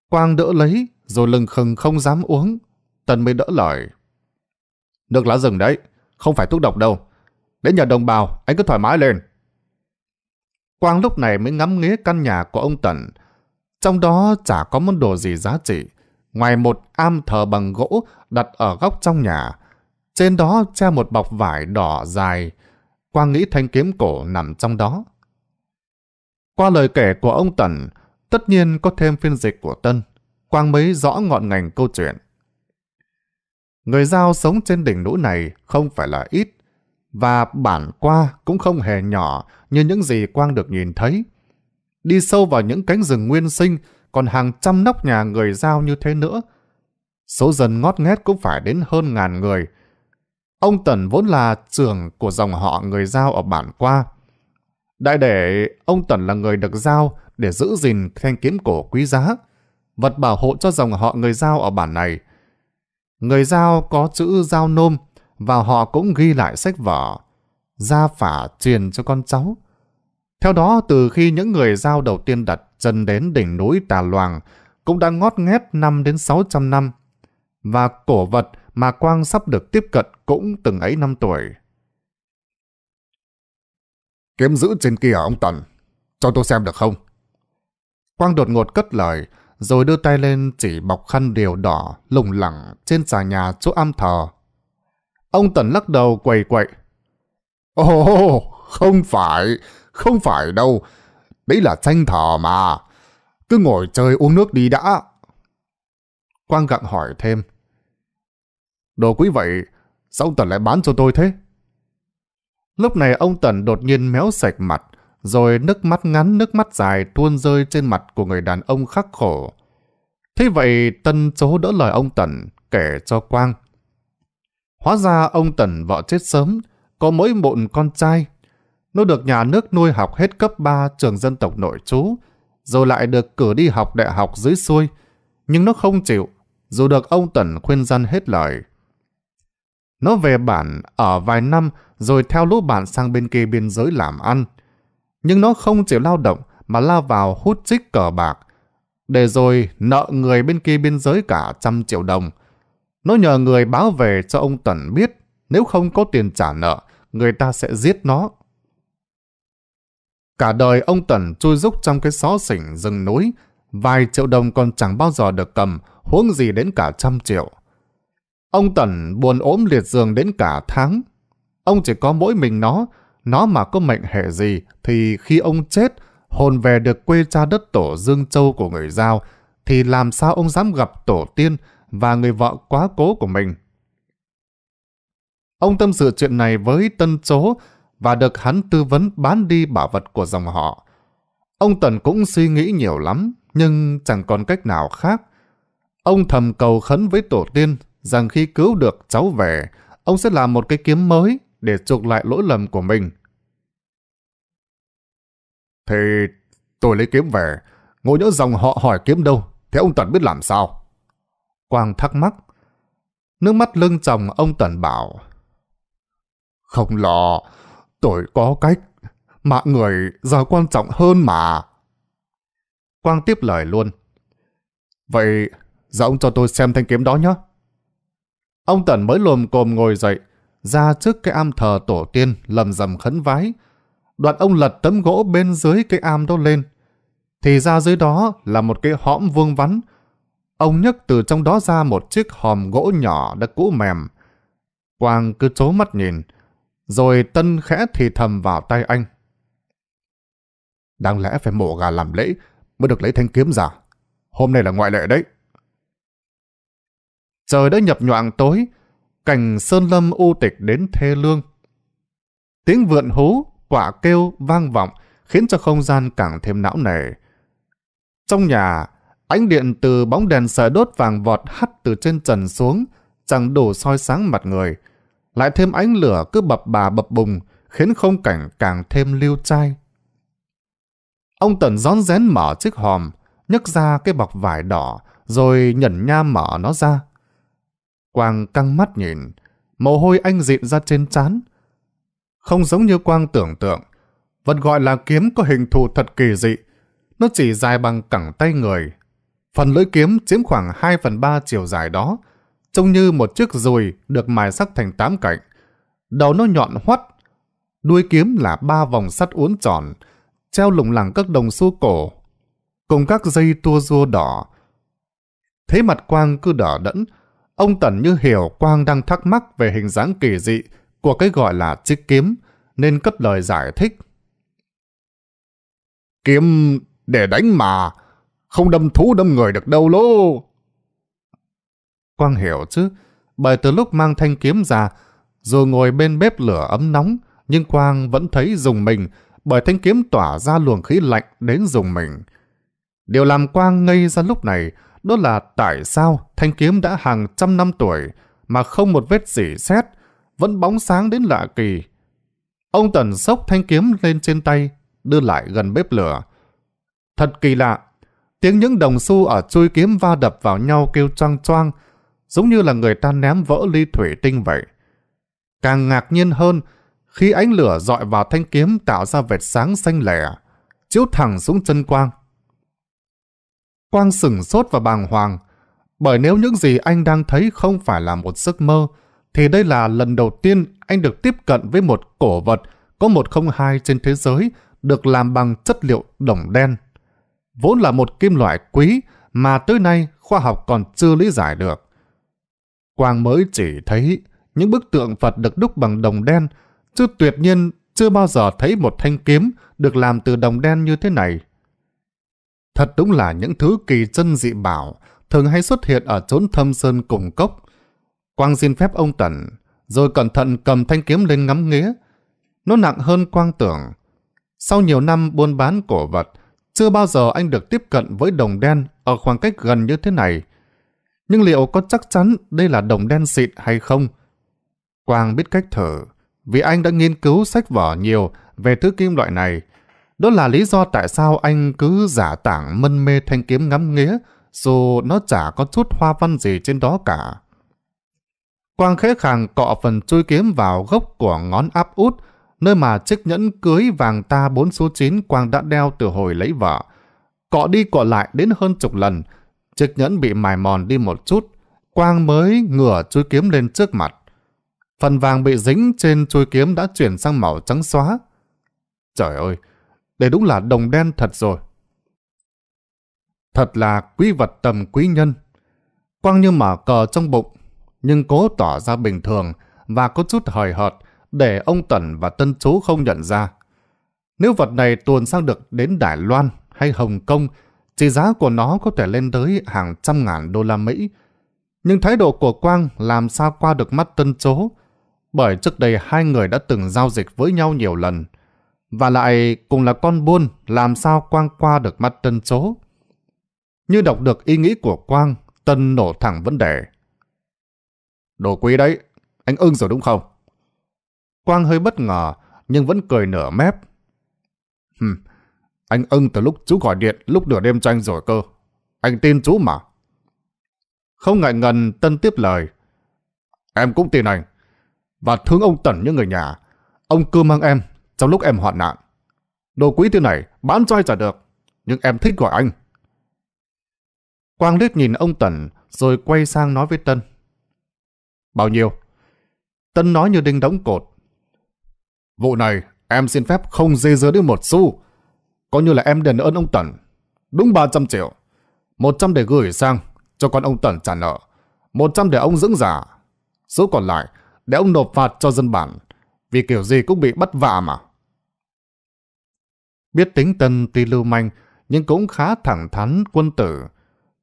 Quang đỡ lấy rồi lưng khừng không dám uống. Tần mới đỡ lời. Nước lá rừng đấy, không phải thuốc độc đâu. Đến nhà đồng bào, anh cứ thoải mái lên. Quang lúc này mới ngắm nghía căn nhà của ông Tần. Trong đó chả có món đồ gì giá trị, ngoài một am thờ bằng gỗ đặt ở góc trong nhà. Trên đó treo một bọc vải đỏ dài. Quang nghĩ thanh kiếm cổ nằm trong đó. Qua lời kể của ông Tần, tất nhiên có thêm phiên dịch của Tân. Quang mới rõ ngọn ngành câu chuyện. Người Giao sống trên đỉnh núi này không phải là ít, và bản qua cũng không hề nhỏ như những gì Quang được nhìn thấy. Đi sâu vào những cánh rừng nguyên sinh, còn hàng trăm nóc nhà người Giao như thế nữa. Số dân ngót nghét cũng phải đến hơn ngàn người. Ông Tần vốn là trưởng của dòng họ người Giao ở bản qua. Đại để ông Tần là người được giao để giữ gìn thanh kiếm cổ quý giá, vật bảo hộ cho dòng họ người Giao ở bản này. Người Giao có chữ Giao Nôm và họ cũng ghi lại sách vở, gia phả truyền cho con cháu. Theo đó, từ khi những người Giao đầu tiên đặt chân đến đỉnh núi Tà Loàng cũng đã ngót nghét 5 đến 600 năm, và cổ vật mà Quang sắp được tiếp cận cũng từng ấy năm tuổi. Kiếm giữ trên kia ông Tần, cho tôi xem được không? Quang đột ngột cất lời, rồi đưa tay lên chỉ bọc khăn điều đỏ lủng lẳng trên xà nhà chỗ am thờ. Ông Tần lắc đầu quầy quậy. Ồ, không phải, không phải đâu. Đấy là tranh thờ mà. Cứ ngồi chơi uống nước đi đã. Quang gặng hỏi thêm. Đồ quý vậy, sao ông Tần lại bán cho tôi thế? Lúc này ông Tần đột nhiên méo sạch mặt, rồi nước mắt ngắn nước mắt dài tuôn rơi trên mặt của người đàn ông khắc khổ. Thế vậy Tân chố đỡ lời ông Tần, kể cho Quang. Hóa ra ông Tần vợ chết sớm, có mỗi một con trai. Nó được nhà nước nuôi học hết cấp 3 trường dân tộc nội trú, rồi lại được cử đi học đại học dưới xuôi. Nhưng nó không chịu, dù được ông Tần khuyên dân hết lời. Nó về bản ở vài năm rồi theo lũ bạn sang bên kia biên giới làm ăn. Nhưng nó không chịu lao động mà lao vào hút chích cờ bạc. Để rồi nợ người bên kia biên giới cả trăm triệu đồng. Nó nhờ người báo về cho ông Tần biết nếu không có tiền trả nợ, người ta sẽ giết nó. Cả đời ông Tần chui rúc trong cái xó xỉnh rừng núi, vài triệu đồng còn chẳng bao giờ được cầm, huống gì đến cả trăm triệu. Ông Tần buồn ốm liệt giường đến cả tháng. Ông chỉ có mỗi mình nó, nó mà có mệnh hệ gì thì khi ông chết, hồn về được quê cha đất tổ Dương Châu của người Giao, thì làm sao ông dám gặp tổ tiên và người vợ quá cố của mình. Ông tâm sự chuyện này với Tân Chố và được hắn tư vấn bán đi bảo vật của dòng họ. Ông Tần cũng suy nghĩ nhiều lắm, nhưng chẳng còn cách nào khác. Ông thầm cầu khấn với tổ tiên rằng khi cứu được cháu về, ông sẽ làm một cái kiếm mới để chuộc lại lỗi lầm của mình. Thì tôi lấy kiếm về, ngồi nhớ dòng họ hỏi kiếm đâu, thế ông Tần biết làm sao? Quang thắc mắc. Nước mắt lưng chồng ông Tần bảo. Không lo, tôi có cách. Mạng người giờ quan trọng hơn mà. Quang tiếp lời luôn. Vậy, giờ ông cho tôi xem thanh kiếm đó nhé. Ông Tần mới lồm cồm ngồi dậy, ra trước cái am thờ tổ tiên lầm rầm khấn vái. Đoạn ông lật tấm gỗ bên dưới cái am đó lên. Thì ra dưới đó là một cái hõm vuông vắn, Ông nhấc từ trong đó ra một chiếc hòm gỗ nhỏ đã cũ mềm. Quang cứ chố mắt nhìn, rồi Tân khẽ thì thầm vào tay anh. Đáng lẽ phải mổ gà làm lễ mới được lấy thanh kiếm giả. Hôm nay là ngoại lệ đấy. Trời đã nhập nhoạng tối, cảnh sơn lâm u tịch đến thê lương. Tiếng vượn hú, quả kêu vang vọng khiến cho không gian càng thêm não nề. Trong nhà, Ánh điện từ bóng đèn sợi đốt vàng vọt hắt từ trên trần xuống, chẳng đủ soi sáng mặt người. Lại thêm ánh lửa cứ bập bà bập bùng, khiến không cảnh càng thêm lưu trai. Ông Tần rón rén mở chiếc hòm, nhấc ra cái bọc vải đỏ, rồi nhẩn nha mở nó ra. Quang căng mắt nhìn, mồ hôi anh dịn ra trên trán. Không giống như Quang tưởng tượng, vật gọi là kiếm có hình thù thật kỳ dị. Nó chỉ dài bằng cẳng tay người, Phần lưỡi kiếm chiếm khoảng 2 phần 3 chiều dài đó, trông như một chiếc dùi được mài sắc thành tám cạnh. Đầu nó nhọn hoắt, đuôi kiếm là ba vòng sắt uốn tròn, treo lủng lẳng các đồng xu cổ, cùng các dây tua rua đỏ. thế mặt Quang cứ đỏ đẫn, ông Tần như hiểu Quang đang thắc mắc về hình dáng kỳ dị của cái gọi là chiếc kiếm, nên cất lời giải thích. Kiếm để đánh mà, không đâm thú đâm người được đâu lô. Quang hiểu chứ, bởi từ lúc mang thanh kiếm ra, rồi ngồi bên bếp lửa ấm nóng, nhưng Quang vẫn thấy dùng mình bởi thanh kiếm tỏa ra luồng khí lạnh đến dùng mình. Điều làm Quang ngây ra lúc này đó là tại sao thanh kiếm đã hàng trăm năm tuổi mà không một vết dỉ xét, vẫn bóng sáng đến lạ kỳ. Ông Tần sốc thanh kiếm lên trên tay, đưa lại gần bếp lửa. Thật kỳ lạ, tiếng những đồng xu ở chui kiếm va đập vào nhau kêu choang choang, giống như là người ta ném vỡ ly thủy tinh vậy. Càng ngạc nhiên hơn, khi ánh lửa dọi vào thanh kiếm tạo ra vệt sáng xanh lẻ, chiếu thẳng xuống chân Quang. Quang sửng sốt và bàng hoàng, bởi nếu những gì anh đang thấy không phải là một giấc mơ, thì đây là lần đầu tiên anh được tiếp cận với một cổ vật có một không hai trên thế giới được làm bằng chất liệu đồng đen. Vốn là một kim loại quý mà tới nay khoa học còn chưa lý giải được. Quang mới chỉ thấy những bức tượng Phật được đúc bằng đồng đen, chứ tuyệt nhiên chưa bao giờ thấy một thanh kiếm được làm từ đồng đen như thế này. Thật đúng là những thứ kỳ chân dị bảo thường hay xuất hiện ở chốn thâm sơn cùng cốc. Quang xin phép ông Tần, rồi cẩn thận cầm thanh kiếm lên ngắm nghía. Nó nặng hơn Quang tưởng. Sau nhiều năm buôn bán cổ vật, chưa bao giờ anh được tiếp cận với đồng đen ở khoảng cách gần như thế này. Nhưng liệu có chắc chắn đây là đồng đen xịn hay không? Quang biết cách thở, vì anh đã nghiên cứu sách vở nhiều về thứ kim loại này. Đó là lý do tại sao anh cứ giả tảng mân mê thanh kiếm ngắm nghía, dù nó chả có chút hoa văn gì trên đó cả. Quang khẽ khàng cọ phần chui kiếm vào gốc của ngón áp út, nơi mà chiếc nhẫn cưới vàng ta 4 số 9 Quang đã đeo từ hồi lấy vợ. Cọ đi cọ lại đến hơn chục lần, chiếc nhẫn bị mài mòn đi một chút, Quang mới ngửa chuôi kiếm lên trước mặt. Phần vàng bị dính trên chuôi kiếm đã chuyển sang màu trắng xóa. Trời ơi, đây đúng là đồng đen thật rồi. Thật là quý vật tầm quý nhân. Quang như mở cờ trong bụng, nhưng cố tỏ ra bình thường và có chút hời hợt để ông Tần và Tân Chú không nhận ra. Nếu vật này tuồn sang được đến Đài Loan hay Hồng Kông, trị giá của nó có thể lên tới hàng trăm ngàn đô la Mỹ. Nhưng thái độ của Quang làm sao qua được mắt Tân Chú, bởi trước đây hai người đã từng giao dịch với nhau nhiều lần. Và lại cùng là con buôn, làm sao Quang qua được mắt Tân Chú. Như đọc được ý nghĩ của Quang, Tân nổ thẳng vấn đề. Đồ quý đấy, anh ưng rồi đúng không? Quang hơi bất ngờ, nhưng vẫn cười nở mép. Hừm, anh ưng từ lúc chú gọi điện lúc nửa đêm cho anh rồi cơ. Anh tin chú mà. Không ngại ngần, Tân tiếp lời. Em cũng tin anh. Và thương ông Tần như người nhà. Ông cứ mang em trong lúc em hoạn nạn. Đồ quý thế này bán cho ai trả được. Nhưng em thích gọi anh. Quang liếc nhìn ông Tần rồi quay sang nói với Tân. Bao nhiêu? Tân nói như đinh đóng cột. Vụ này, em xin phép không dây dưa đến một xu. Coi như là em đền ơn ông Tần. Đúng 300 triệu. 100 để gửi sang cho con ông Tần trả nợ. 100 để ông dưỡng giả. Số còn lại, để ông nộp phạt cho dân bản. Vì kiểu gì cũng bị bắt vạ mà. Biết tính Tân tuy lưu manh, nhưng cũng khá thẳng thắn, quân tử.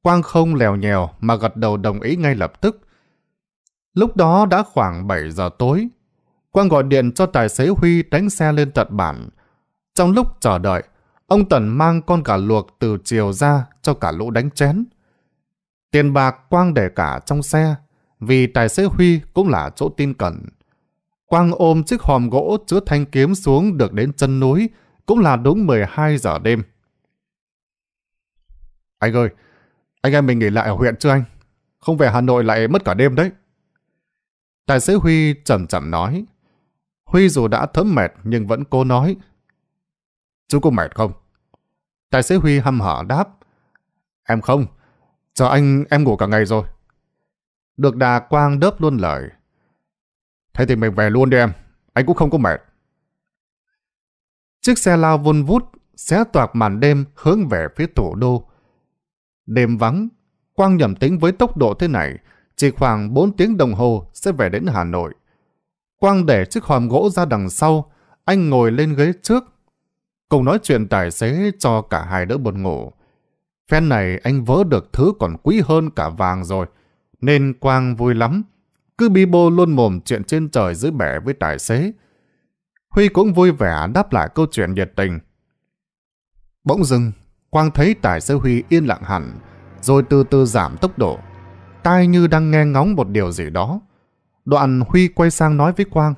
Quang không lèo nhèo mà gật đầu đồng ý ngay lập tức. Lúc đó đã khoảng 7 giờ tối. Quang gọi điện cho tài xế Huy đánh xe lên tận bản. Trong lúc chờ đợi, ông Tần mang con gà luộc từ chiều ra cho cả lũ đánh chén. Tiền bạc Quang để cả trong xe, vì tài xế Huy cũng là chỗ tin cẩn. Quang ôm chiếc hòm gỗ chứa thanh kiếm xuống được đến chân núi, cũng là đúng 12 giờ đêm. Anh ơi, anh em mình nghỉ lại ở huyện chưa anh? Không về Hà Nội lại mất cả đêm đấy. Tài xế Huy chậm chậm nói. Huy dù đã thấm mệt nhưng vẫn cố nói. Chú có mệt không? Tài xế Huy hăm hở đáp. Em không, Chờ anh em ngủ cả ngày rồi. Được đà Quang đớp luôn lời. Thế thì mình về luôn đi em, anh cũng không có mệt. Chiếc xe lao vun vút, xé toạc màn đêm hướng về phía thủ đô. Đêm vắng, Quang nhầm tính với tốc độ thế này, chỉ khoảng 4 tiếng đồng hồ sẽ về đến Hà Nội. Quang để chiếc hòm gỗ ra đằng sau, anh ngồi lên ghế trước. Cùng nói chuyện tài xế cho cả hai đỡ buồn ngủ. Phen này anh vớ được thứ còn quý hơn cả vàng rồi, nên Quang vui lắm. Cứ bi bô luôn mồm chuyện trên trời dưới bể với tài xế. Huy cũng vui vẻ đáp lại câu chuyện nhiệt tình. Bỗng dưng, Quang thấy tài xế Huy yên lặng hẳn, rồi từ từ giảm tốc độ. Tai như đang nghe ngóng một điều gì đó. Đoạn Huy quay sang nói với Quang.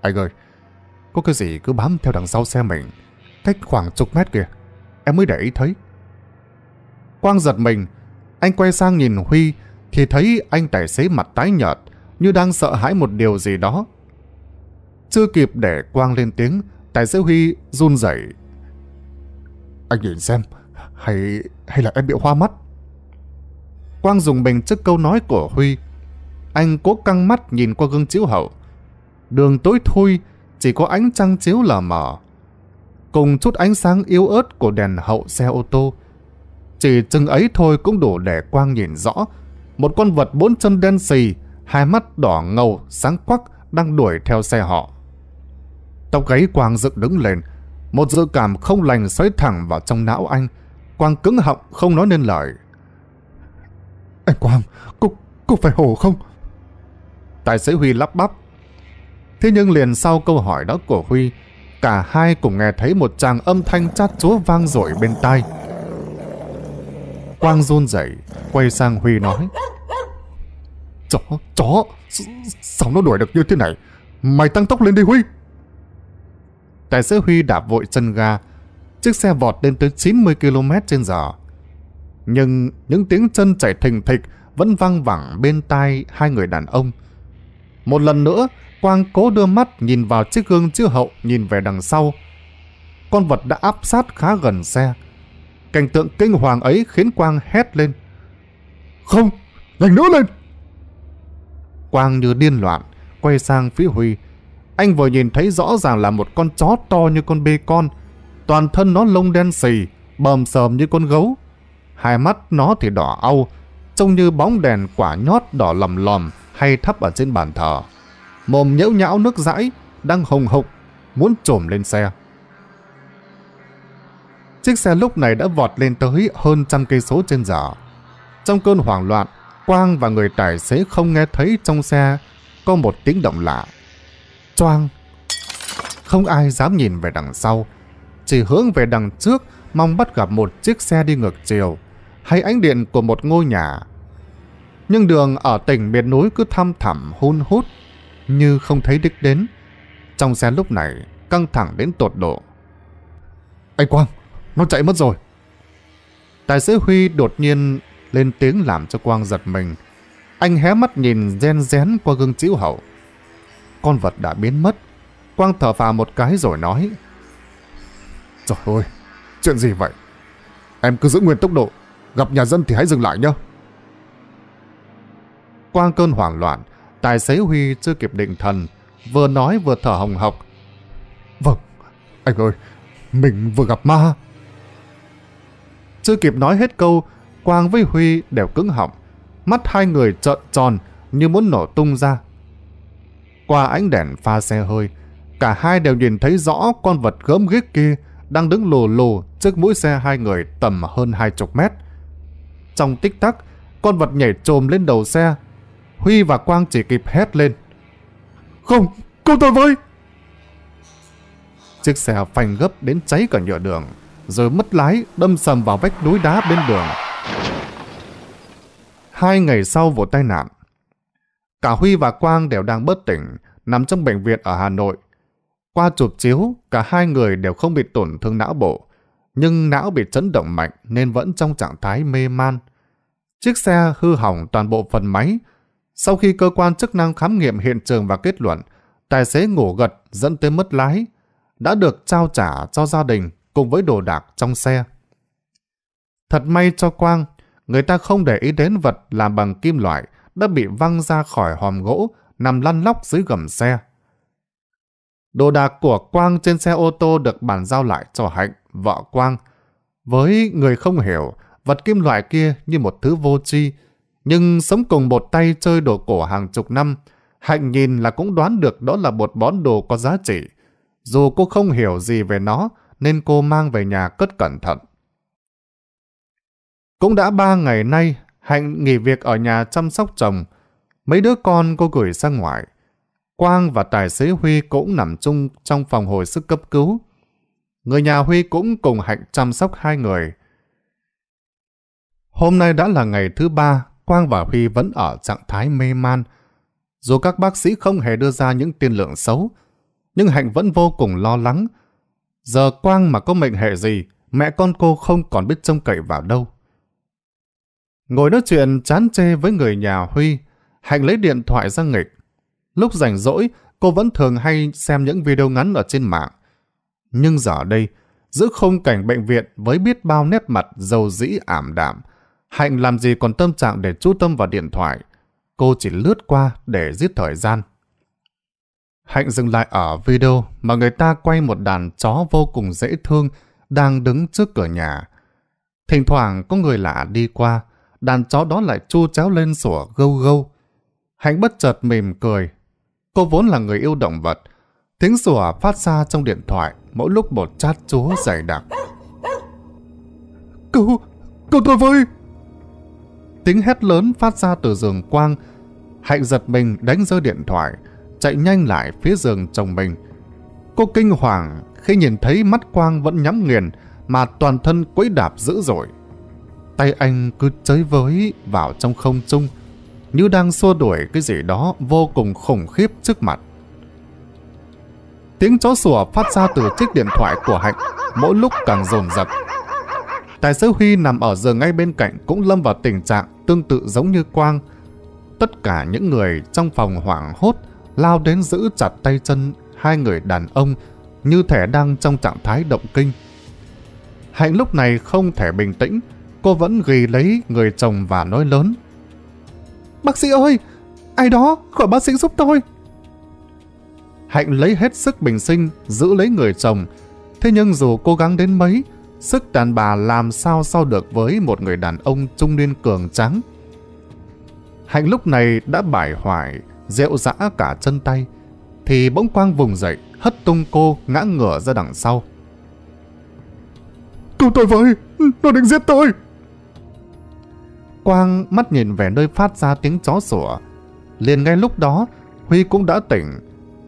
Anh ơi, có cái gì cứ bám theo đằng sau xe mình, cách khoảng chục mét kìa, em mới để ý thấy. Quang giật mình, anh quay sang nhìn Huy thì thấy anh tài xế mặt tái nhợt như đang sợ hãi một điều gì đó. Chưa kịp để Quang lên tiếng, tài xế Huy run rẩy. Anh nhìn xem, hay hay là em bị hoa mắt? Quang dùng bình trước câu nói của Huy. Anh cố căng mắt nhìn qua gương chiếu hậu. Đường tối thui, chỉ có ánh trăng chiếu lờ mờ. Cùng chút ánh sáng yếu ớt của đèn hậu xe ô tô. Chỉ chừng ấy thôi cũng đủ để Quang nhìn rõ. Một con vật bốn chân đen xì, hai mắt đỏ ngầu, sáng quắc đang đuổi theo xe họ. Tóc gáy Quang dựng đứng lên, một dự cảm không lành xoáy thẳng vào trong não anh. Quang cứng họng không nói nên lời. Anh Quang, cô, cô phải hổ không? Tài xế Huy lắp bắp. Thế nhưng liền sau câu hỏi đó của Huy, cả hai cùng nghe thấy một tràng âm thanh chát chúa vang dội bên tai. Quang run rẩy quay sang Huy nói. Chó, chó, sao nó đuổi được như thế này? Mày tăng tốc lên đi Huy! Tài xế Huy đạp vội chân ga, chiếc xe vọt lên tới 90 km trên giờ. Nhưng những tiếng chân chạy thình thịch vẫn vang vẳng bên tai hai người đàn ông. Một lần nữa, Quang cố đưa mắt nhìn vào chiếc gương chiếu hậu nhìn về đằng sau. Con vật đã áp sát khá gần xe. Cảnh tượng kinh hoàng ấy khiến Quang hét lên. Không, nhanh nữa lên! Quang như điên loạn, quay sang phía Huy. Anh vừa nhìn thấy rõ ràng là một con chó to như con bê con. Toàn thân nó lông đen xì, bầm sờm như con gấu. Hai mắt nó thì đỏ au, trông như bóng đèn quả nhót đỏ lầm lòm hay thấp ở trên bàn thờ. Mồm nhễu nhão nước dãi, đang hồng hục, muốn trồm lên xe. Chiếc xe lúc này đã vọt lên tới hơn trăm cây số trên giờ. Trong cơn hoảng loạn, Quang và người tài xế không nghe thấy trong xe có một tiếng động lạ. Choang! Không ai dám nhìn về đằng sau, chỉ hướng về đằng trước mong bắt gặp một chiếc xe đi ngược chiều hay ánh điện của một ngôi nhà. Nhưng đường ở tỉnh miền núi cứ thăm thẳm hun hút như không thấy đích đến. Trong xe lúc này căng thẳng đến tột độ. Anh Quang, nó chạy mất rồi. Tài xế Huy đột nhiên lên tiếng làm cho Quang giật mình. Anh hé mắt nhìn ren rén qua gương chiếu hậu. Con vật đã biến mất. Quang thở phào một cái rồi nói. Trời ơi, chuyện gì vậy? Em cứ giữ nguyên tốc độ, gặp nhà dân thì hãy dừng lại nhé. Quang cơn hoảng loạn, tài xế Huy chưa kịp định thần, vừa nói vừa thở hồng hộc. Vâng, anh ơi, mình vừa gặp ma. Chưa kịp nói hết câu, Quang với Huy đều cứng họng, mắt hai người trợn tròn như muốn nổ tung ra. Qua ánh đèn pha xe hơi, cả hai đều nhìn thấy rõ con vật gớm ghiếc kia đang đứng lù lù trước mũi xe hai người tầm hơn hai chục mét. Trong tích tắc, con vật nhảy trồm lên đầu xe. Huy và Quang chỉ kịp hét lên. Không, cứu tôi với! Chiếc xe phanh gấp đến cháy cả nhựa đường, rồi mất lái đâm sầm vào vách núi đá bên đường. Hai ngày sau vụ tai nạn, cả Huy và Quang đều đang bất tỉnh, nằm trong bệnh viện ở Hà Nội. Qua chụp chiếu, cả hai người đều không bị tổn thương não bộ, nhưng não bị chấn động mạnh nên vẫn trong trạng thái mê man. Chiếc xe hư hỏng toàn bộ phần máy. Sau khi cơ quan chức năng khám nghiệm hiện trường và kết luận, tài xế ngủ gật dẫn tới mất lái, đã được trao trả cho gia đình cùng với đồ đạc trong xe. Thật may cho Quang, người ta không để ý đến vật làm bằng kim loại đã bị văng ra khỏi hòm gỗ, nằm lăn lóc dưới gầm xe. Đồ đạc của Quang trên xe ô tô được bàn giao lại cho Hạnh, vợ Quang. Với người không hiểu, vật kim loại kia như một thứ vô tri, nhưng sống cùng một tay chơi đồ cổ hàng chục năm, Hạnh nhìn là cũng đoán được đó là một món đồ có giá trị. Dù cô không hiểu gì về nó, nên cô mang về nhà cất cẩn thận. Cũng đã ba ngày nay, Hạnh nghỉ việc ở nhà chăm sóc chồng. Mấy đứa con cô gửi sang ngoài. Quang và tài xế Huy cũng nằm chung trong phòng hồi sức cấp cứu. Người nhà Huy cũng cùng Hạnh chăm sóc hai người. Hôm nay đã là ngày thứ ba, Quang và Huy vẫn ở trạng thái mê man. Dù các bác sĩ không hề đưa ra những tiên lượng xấu, nhưng Hạnh vẫn vô cùng lo lắng. Giờ Quang mà có mệnh hệ gì, mẹ con cô không còn biết trông cậy vào đâu. Ngồi nói chuyện chán chê với người nhà Huy, Hạnh lấy điện thoại ra nghịch. Lúc rảnh rỗi, cô vẫn thường hay xem những video ngắn ở trên mạng. Nhưng giờ đây, giữa khung cảnh bệnh viện với biết bao nét mặt dầu dĩ ảm đạm, Hạnh làm gì còn tâm trạng để chú tâm vào điện thoại. Cô chỉ lướt qua để giết thời gian. Hạnh dừng lại ở video mà người ta quay một đàn chó vô cùng dễ thương đang đứng trước cửa nhà. Thỉnh thoảng có người lạ đi qua, đàn chó đó lại chu chéo lên sủa gâu gâu. Hạnh bất chợt mỉm cười. Cô vốn là người yêu động vật. Tiếng sủa phát ra trong điện thoại mỗi lúc một chát chúa dày đặc. Cứu! Cứu tôi với! Tiếng hét lớn phát ra từ giường quang. Hạnh giật mình đánh rơi điện thoại, chạy nhanh lại phía giường chồng mình. Cô kinh hoàng khi nhìn thấy mắt quang vẫn nhắm nghiền mà toàn thân quấy đạp dữ dội. Tay anh cứ chới với vào trong không trung, như đang xua đuổi cái gì đó vô cùng khủng khiếp trước mặt. Tiếng chó sủa phát ra từ chiếc điện thoại của Hạnh, mỗi lúc càng dồn dập. Tài xế Huy nằm ở giường ngay bên cạnh cũng lâm vào tình trạng tương tự giống như Quang. Tất cả những người trong phòng hoảng hốt lao đến giữ chặt tay chân hai người đàn ông như thể đang trong trạng thái động kinh. Hạnh lúc này không thể bình tĩnh, cô vẫn ghi lấy người chồng và nói lớn. Bác sĩ ơi! Ai đó! Khỏi bác sĩ giúp tôi! Hạnh lấy hết sức bình sinh, giữ lấy người chồng. Thế nhưng dù cố gắng đến mấy, sức đàn bà làm sao so được với một người đàn ông trung niên cường trắng. Hạnh lúc này đã bải hoài, rượu dã cả chân tay, thì bỗng quang vùng dậy, hất tung cô ngã ngửa ra đằng sau. Cứu tôi với! Nó định giết tôi! Quang mắt nhìn về nơi phát ra tiếng chó sủa. Liền ngay lúc đó, Huy cũng đã tỉnh,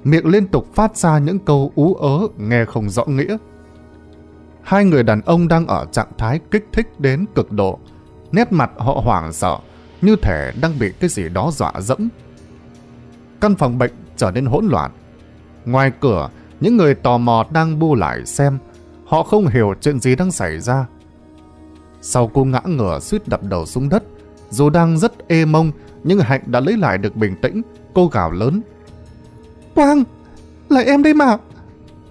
miệng liên tục phát ra những câu ú ớ nghe không rõ nghĩa. Hai người đàn ông đang ở trạng thái kích thích đến cực độ, nét mặt họ hoảng sợ, như thể đang bị cái gì đó dọa dẫm. Căn phòng bệnh trở nên hỗn loạn. Ngoài cửa, những người tò mò đang bu lại xem, họ không hiểu chuyện gì đang xảy ra. Sau cô ngã ngửa suýt đập đầu xuống đất, dù đang rất ê mông, nhưng Hạnh đã lấy lại được bình tĩnh, cô gào lớn. Quang, là em đây mà.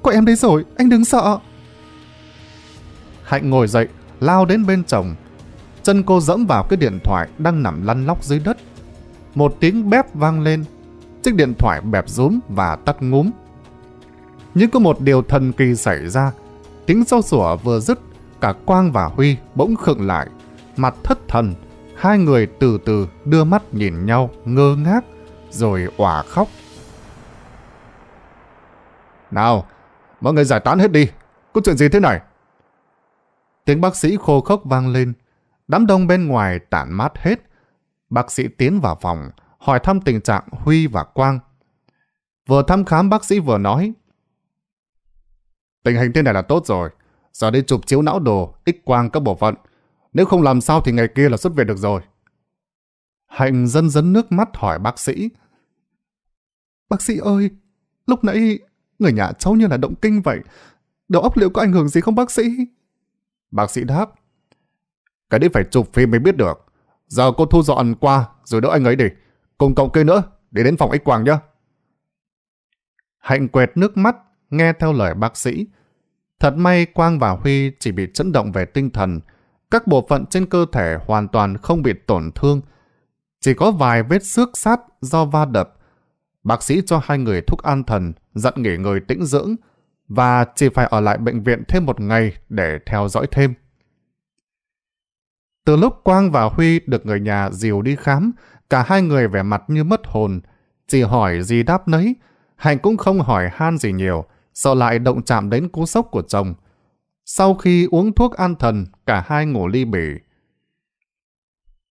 Có em đây rồi, anh đừng sợ. Hạnh ngồi dậy, lao đến bên chồng. Chân cô dẫm vào cái điện thoại đang nằm lăn lóc dưới đất. Một tiếng bép vang lên. Chiếc điện thoại bẹp rúm và tắt ngúm. Nhưng có một điều thần kỳ xảy ra. Tiếng sâu sủa vừa dứt, cả Quang và Huy bỗng khựng lại. Mặt thất thần, hai người từ từ đưa mắt nhìn nhau ngơ ngác, rồi òa khóc. Nào, mọi người giải tán hết đi. Có chuyện gì thế này? Tiếng bác sĩ khô khốc vang lên. Đám đông bên ngoài tản mát hết. Bác sĩ tiến vào phòng, hỏi thăm tình trạng Huy và Quang. Vừa thăm khám bác sĩ vừa nói. Tình hình thế này là tốt rồi. Giờ đi chụp chiếu não đồ, x quang các bộ phận. Nếu không làm sao thì ngày kia là xuất viện được rồi. Hạnh dân dấn nước mắt hỏi bác sĩ. Bác sĩ ơi, lúc nãy người nhà cháu như là động kinh vậy. Đầu óc liệu có ảnh hưởng gì không bác sĩ? Bác sĩ đáp. Cái đấy phải chụp phim mới biết được. Giờ cô thu dọn qua rồi đỡ anh ấy đi. Cùng cậu kia nữa, để đến phòng ích quang nhé. Hạnh quẹt nước mắt, nghe theo lời bác sĩ. Thật may Quang và Huy chỉ bị chấn động về tinh thần. Các bộ phận trên cơ thể hoàn toàn không bị tổn thương, chỉ có vài vết xước sát do va đập. Bác sĩ cho hai người thuốc an thần, dặn nghỉ ngơi tĩnh dưỡng, và chỉ phải ở lại bệnh viện thêm một ngày để theo dõi thêm. Từ lúc Quang và Huy được người nhà dìu đi khám, cả hai người vẻ mặt như mất hồn, chỉ hỏi gì đáp nấy, Hạnh cũng không hỏi han gì nhiều, sợ lại động chạm đến cú sốc của chồng. Sau khi uống thuốc an thần, cả hai ngủ ly bỉ.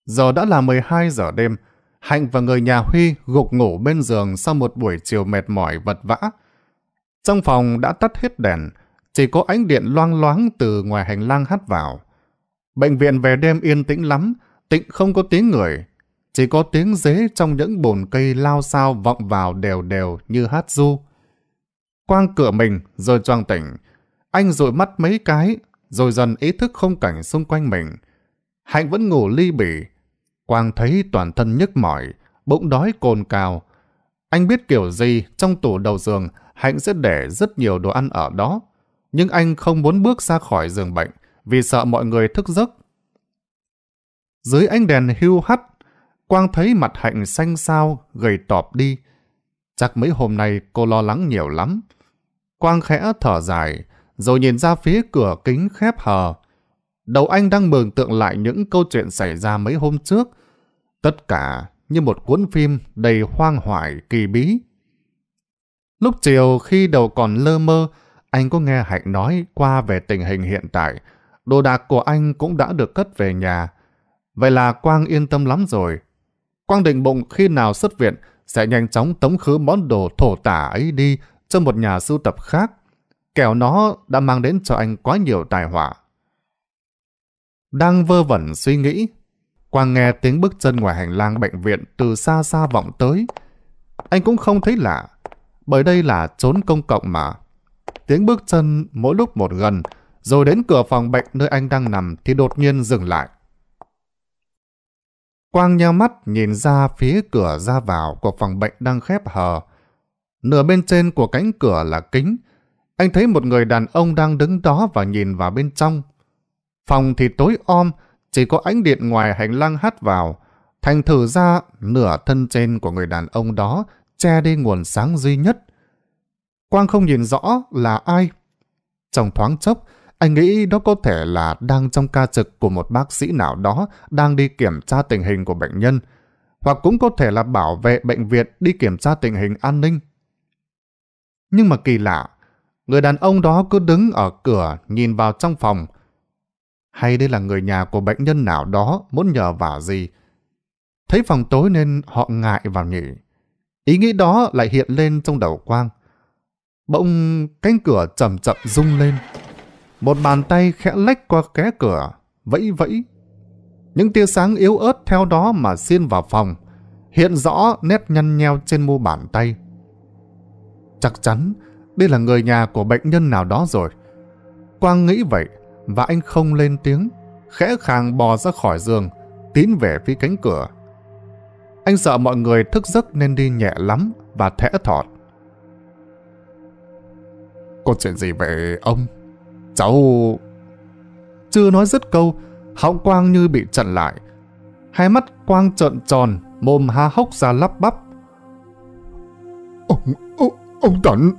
Giờ đã là 12 giờ đêm, Hạnh và người nhà Huy gục ngủ bên giường sau một buổi chiều mệt mỏi vật vã. Trong phòng đã tắt hết đèn, chỉ có ánh điện loang loáng từ ngoài hành lang hắt vào. Bệnh viện về đêm yên tĩnh lắm, tịnh không có tiếng người, chỉ có tiếng dế trong những bồn cây lao sao vọng vào đều đều như hát du. Quang cửa mình rồi choang tỉnh, anh dụi mắt mấy cái, rồi dần ý thức không cảnh xung quanh mình. Hạnh vẫn ngủ ly bỉ, Quang thấy toàn thân nhức mỏi, bụng đói cồn cào. Anh biết kiểu gì trong tủ đầu giường Hạnh sẽ để rất nhiều đồ ăn ở đó. Nhưng anh không muốn bước ra khỏi giường bệnh vì sợ mọi người thức giấc. Dưới ánh đèn hưu hắt, Quang thấy mặt Hạnh xanh xao, gầy tọp đi. Chắc mấy hôm nay cô lo lắng nhiều lắm. Quang khẽ thở dài, rồi nhìn ra phía cửa kính khép hờ. Đầu anh đang mường tượng lại những câu chuyện xảy ra mấy hôm trước. Tất cả như một cuốn phim đầy hoang hoại kỳ bí. Lúc chiều khi đầu còn lơ mơ, anh có nghe Hạnh nói qua về tình hình hiện tại. Đồ đạc của anh cũng đã được cất về nhà. Vậy là Quang yên tâm lắm rồi. Quang định bụng khi nào xuất viện sẽ nhanh chóng tống khứ món đồ thổ tả ấy đi cho một nhà sưu tập khác. Kẻo nó đã mang đến cho anh quá nhiều tài họa. Đang vơ vẩn suy nghĩ, Quang nghe tiếng bước chân ngoài hành lang bệnh viện từ xa xa vọng tới. Anh cũng không thấy lạ, bởi đây là trốn công cộng mà. Tiếng bước chân mỗi lúc một gần, rồi đến cửa phòng bệnh nơi anh đang nằm thì đột nhiên dừng lại. Quang nheo mắt nhìn ra phía cửa ra vào của phòng bệnh đang khép hờ. Nửa bên trên của cánh cửa là kính. Anh thấy một người đàn ông đang đứng đó và nhìn vào bên trong. Phòng thì tối om, chỉ có ánh điện ngoài hành lang hắt vào. Thành thử ra, nửa thân trên của người đàn ông đó che đi nguồn sáng duy nhất. Quang không nhìn rõ là ai. Trong thoáng chốc, anh nghĩ đó có thể là đang trong ca trực của một bác sĩ nào đó đang đi kiểm tra tình hình của bệnh nhân, hoặc cũng có thể là bảo vệ bệnh viện đi kiểm tra tình hình an ninh. Nhưng mà kỳ lạ, người đàn ông đó cứ đứng ở cửa nhìn vào trong phòng. Hay đây là người nhà của bệnh nhân nào đó muốn nhờ vả gì? Thấy phòng tối nên họ ngại vào nhỉ. Ý nghĩ đó lại hiện lên trong đầu Quang. Bỗng cánh cửa chậm chậm rung lên. Một bàn tay khẽ lách qua kẽ cửa, vẫy vẫy. Những tia sáng yếu ớt theo đó mà xiên vào phòng, hiện rõ nét nhăn nheo trên mu bàn tay. Chắc chắn đây là người nhà của bệnh nhân nào đó rồi. Quang nghĩ vậy, và anh không lên tiếng, khẽ khàng bò ra khỏi giường, tín về phía cánh cửa. Anh sợ mọi người thức giấc nên đi nhẹ lắm và thẽ thọt. Có chuyện gì vậy ông? Cháu... Chưa nói dứt câu, họng Quang như bị chặn lại. Hai mắt Quang trợn tròn, mồm há hốc ra lắp bắp. Ông... ông, ông Tận...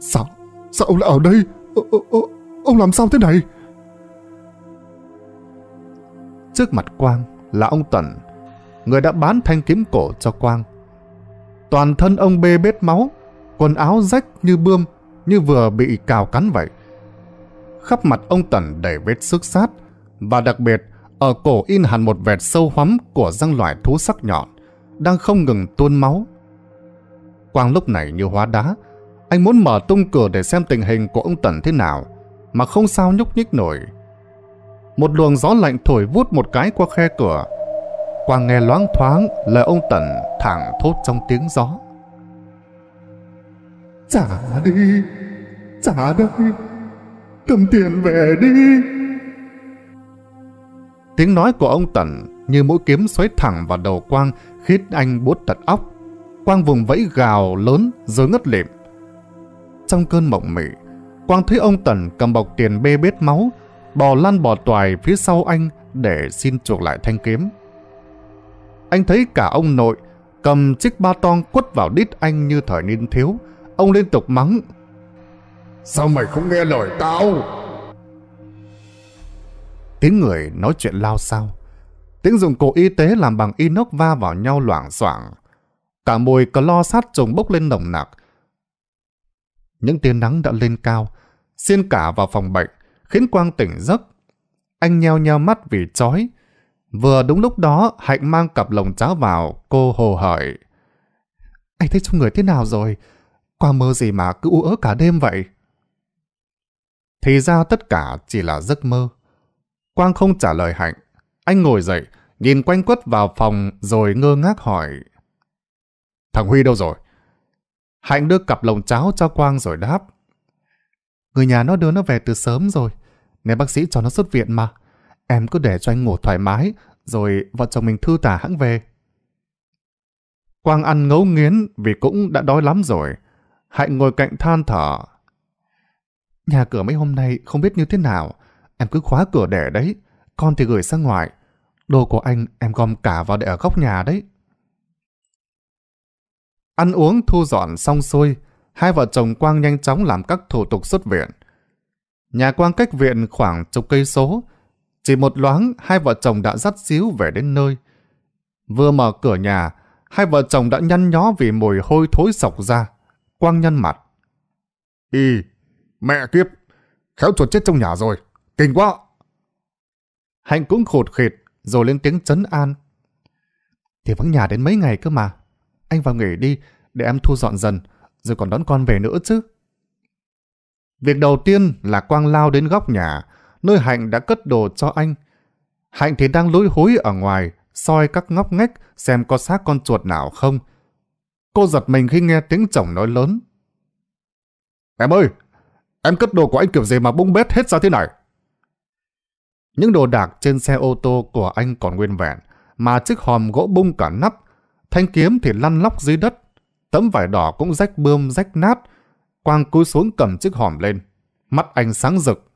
Sao... sao ông lại ở đây? Ô, ô, ô, ông làm sao thế này? Trước mặt Quang là ông Tần, người đã bán thanh kiếm cổ cho Quang. Toàn thân ông bê bết máu, quần áo rách như bươm, như vừa bị cào cắn vậy. Khắp mặt ông Tần đầy vết xước sát, và đặc biệt ở cổ in hẳn một vệt sâu hoắm của răng loài thú sắc nhọn, đang không ngừng tuôn máu. Quang lúc này như hóa đá, anh muốn mở tung cửa để xem tình hình của ông Tần thế nào, mà không sao nhúc nhích nổi. Một luồng gió lạnh thổi vút một cái qua khe cửa. Quang nghe loáng thoáng lời ông Tần thẳng thốt trong tiếng gió. Trả đi, trả đây, cầm tiền về đi. Tiếng nói của ông Tần như mũi kiếm xoáy thẳng vào đầu Quang khiến anh buốt tật óc. Quang vùng vẫy gào lớn rồi ngất lịm. Trong cơn mộng mị, Quang thấy ông Tần cầm bọc tiền bê bết máu, bò lăn bò toài phía sau anh để xin chuộc lại thanh kiếm. Anh thấy cả ông nội cầm chiếc ba tong quất vào đít anh như thời niên thiếu. Ông liên tục mắng. Sao mày không nghe lời tao? Tiếng người nói chuyện lao sao. Tiếng dụng cụ y tế làm bằng inox va vào nhau loảng xoảng. Cả mùi clo sát trùng bốc lên nồng nặc. Những tia nắng đã lên cao, xiên cả vào phòng bệnh, khiến Quang tỉnh giấc. Anh nheo nheo mắt vì chói. Vừa đúng lúc đó, Hạnh mang cặp lồng cháo vào, cô hồ hởi. Anh thấy trong người thế nào rồi? Qua mơ gì mà cứ u ớ cả đêm vậy? Thì ra tất cả chỉ là giấc mơ. Quang không trả lời Hạnh. Anh ngồi dậy, nhìn quanh quất vào phòng rồi ngơ ngác hỏi. Thằng Huy đâu rồi? Hạnh đưa cặp lồng cháo cho Quang rồi đáp. Người nhà nó đưa nó về từ sớm rồi. Nên bác sĩ cho nó xuất viện mà. Em cứ để cho anh ngủ thoải mái, rồi vợ chồng mình thư tả hãng về. Quang ăn ngấu nghiến vì cũng đã đói lắm rồi. Hạnh ngồi cạnh than thở. Nhà cửa mấy hôm nay không biết như thế nào. Em cứ khóa cửa để đấy. Con thì gửi sang ngoài. Đồ của anh em gom cả vào để ở góc nhà đấy. Ăn uống thu dọn xong xuôi, hai vợ chồng Quang nhanh chóng làm các thủ tục xuất viện. Nhà Quang cách viện khoảng chục cây số, chỉ một loáng hai vợ chồng đã dắt xíu về đến nơi. Vừa mở cửa nhà, hai vợ chồng đã nhăn nhó vì mùi hôi thối sọc ra. Quang nhăn mặt. Y, mẹ kiếp, khéo chuột chết trong nhà rồi, kinh quá. Hạnh cũng khụt khịt, rồi lên tiếng chấn an. Thì vắng nhà đến mấy ngày cơ mà. Anh vào nghỉ đi, để em thu dọn dần, rồi còn đón con về nữa chứ. Việc đầu tiên là Quang lao đến góc nhà, nơi Hạnh đã cất đồ cho anh. Hạnh thì đang lối hối ở ngoài, soi các ngóc ngách xem có xác con chuột nào không. Cô giật mình khi nghe tiếng chồng nói lớn. Em ơi, em cất đồ của anh kiểu gì mà bung bét hết ra thế này? Những đồ đạc trên xe ô tô của anh còn nguyên vẹn, mà chiếc hòm gỗ bung cả nắp, thanh kiếm thì lăn lóc dưới đất, tấm vải đỏ cũng rách bươm rách nát. Quang cúi xuống cầm chiếc hòm lên, mắt anh sáng rực.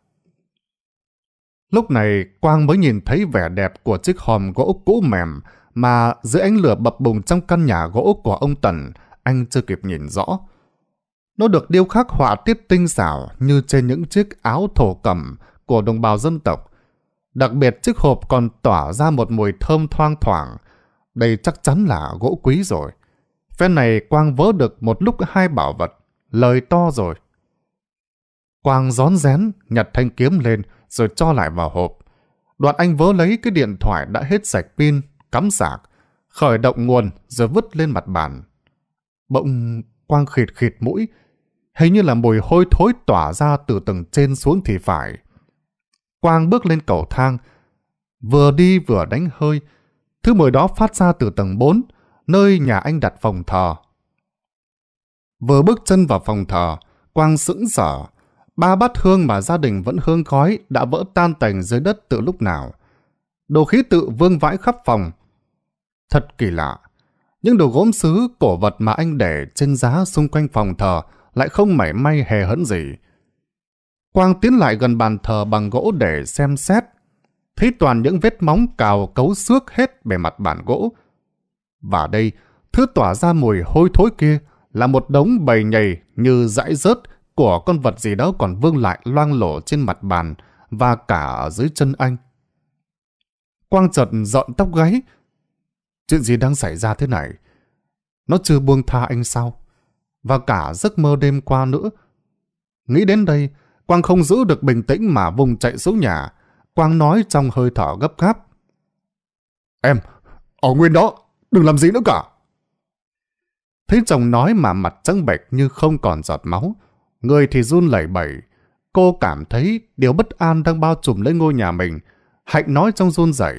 Lúc này Quang mới nhìn thấy vẻ đẹp của chiếc hòm gỗ cũ mềm mà dưới ánh lửa bập bùng trong căn nhà gỗ của ông Tần, anh chưa kịp nhìn rõ. Nó được điêu khắc họa tiết tinh xảo như trên những chiếc áo thổ cẩm của đồng bào dân tộc. Đặc biệt chiếc hộp còn tỏa ra một mùi thơm thoang thoảng. Đây chắc chắn là gỗ quý rồi. Phen này Quang vỡ được một lúc hai bảo vật, lời to rồi. Quang gión rén, nhặt thanh kiếm lên, rồi cho lại vào hộp. Đoạn anh vớ lấy cái điện thoại đã hết sạch pin, cắm sạc, khởi động nguồn rồi vứt lên mặt bàn. Bỗng Quang khịt khịt mũi, hình như là mùi hôi thối tỏa ra từ tầng trên xuống thì phải. Quang bước lên cầu thang, vừa đi vừa đánh hơi. Thứ mùi đó phát ra từ tầng 4, nơi nhà anh đặt phòng thờ. Vừa bước chân vào phòng thờ, Quang sững sở, Ba bát hương mà gia đình vẫn hương khói đã vỡ tan tành dưới đất từ lúc nào. Đồ khí tự vương vãi khắp phòng. Thật kỳ lạ. Những đồ gốm sứ, cổ vật mà anh để trên giá xung quanh phòng thờ lại không mảy may hề hấn gì. Quang tiến lại gần bàn thờ bằng gỗ để xem xét. Thấy toàn những vết móng cào cấu xước hết bề mặt bàn gỗ. Và đây, thứ tỏa ra mùi hôi thối kia là một đống bầy nhầy như dãi rớt của con vật gì đó còn vương lại loang lổ trên mặt bàn và cả ở dưới chân anh. Quang chợt dọn tóc gáy. Chuyện gì đang xảy ra thế này? Nó chưa buông tha anh sao? Và cả giấc mơ đêm qua nữa. Nghĩ đến đây, Quang không giữ được bình tĩnh mà vùng chạy xuống nhà. Quang nói trong hơi thở gấp gáp. Em, ở nguyên đó, đừng làm gì nữa cả. Thấy chồng nói mà mặt trắng bệch như không còn giọt máu, người thì run lẩy bẩy. Cô cảm thấy điều bất an đang bao trùm lấy ngôi nhà mình. Hạnh nói trong run rẩy.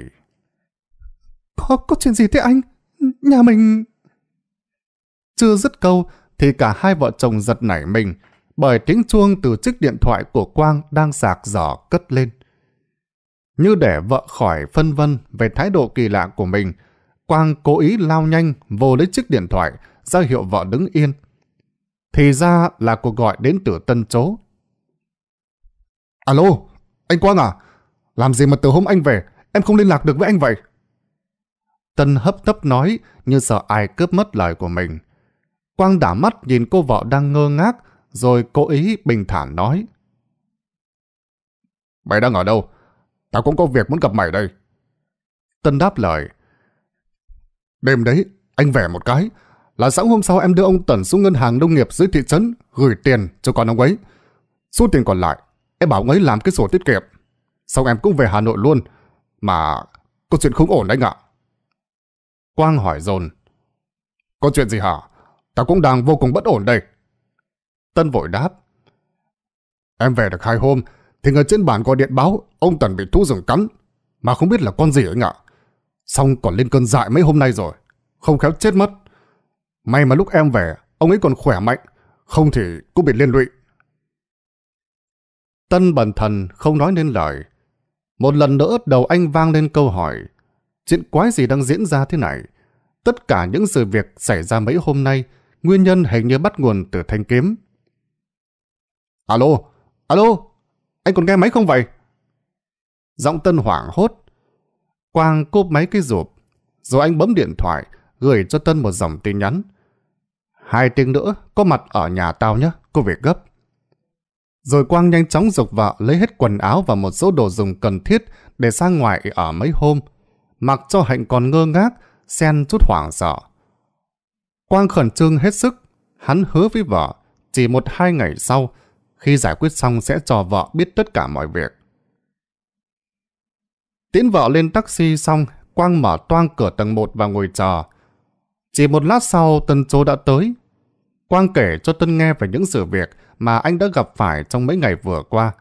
Có, có chuyện gì thế anh? Nhà mình... Chưa dứt câu thì cả hai vợ chồng giật nảy mình bởi tiếng chuông từ chiếc điện thoại của Quang đang sạc giỏ cất lên. Như để vợ khỏi phân vân về thái độ kỳ lạ của mình, Quang cố ý lao nhanh vô lấy chiếc điện thoại ra hiệu vợ đứng yên. Thì ra là cuộc gọi đến từ Tân Chố. Alo, anh Quang à, Làm gì mà từ hôm anh về, em không liên lạc được với anh vậy? Tân hấp tấp nói như sợ ai cướp mất lời của mình. Quang đảo mắt nhìn cô vợ đang ngơ ngác, rồi cố ý bình thản nói. Mày đang ở đâu? Tao cũng có việc muốn gặp mày đây. Tân đáp lời. Đêm đấy, anh về một cái. Là sáng hôm sau em đưa ông Tần xuống ngân hàng nông nghiệp dưới thị trấn gửi tiền cho con ông ấy. Số tiền còn lại, em bảo ông ấy làm cái sổ tiết kiệm. Xong em cũng về Hà Nội luôn. Mà có chuyện không ổn anh ạ. Quang hỏi dồn Có chuyện gì hả? Tao cũng đang vô cùng bất ổn đây. Tân vội đáp. Em về được hai hôm, thì người trên bản gọi điện báo ông Tần bị thú rừng cắn. Mà không biết là con gì anh ạ. Xong còn lên cơn dại mấy hôm nay rồi. Không khéo chết mất. May mà lúc em về, ông ấy còn khỏe mạnh. Không thì cũng bị liên lụy. Tân bần thần không nói nên lời. Một lần nữa đầu anh vang lên câu hỏi. Chuyện quái gì đang diễn ra thế này? Tất cả những sự việc xảy ra mấy hôm nay, nguyên nhân hình như bắt nguồn từ thanh kiếm. Alo, alo, anh còn nghe máy không vậy? Giọng Tân hoảng hốt. Quang cốp máy cái rụp, rồi anh bấm điện thoại, gửi cho Tân một dòng tin nhắn. Hai tiếng nữa, có mặt ở nhà tao nhé, có việc gấp. Rồi Quang nhanh chóng dục vợ lấy hết quần áo và một số đồ dùng cần thiết để ra ngoài ở mấy hôm. Mặc cho Hạnh còn ngơ ngác, xen chút hoảng sợ. Quang khẩn trương hết sức, hắn hứa với vợ, chỉ một hai ngày sau, khi giải quyết xong sẽ cho vợ biết tất cả mọi việc. Tiến vợ lên taxi xong, Quang mở toang cửa tầng 1 và ngồi chờ. Chỉ một lát sau, Tân Châu đã tới. Quang kể cho Tân nghe về những sự việc mà anh đã gặp phải trong mấy ngày vừa qua.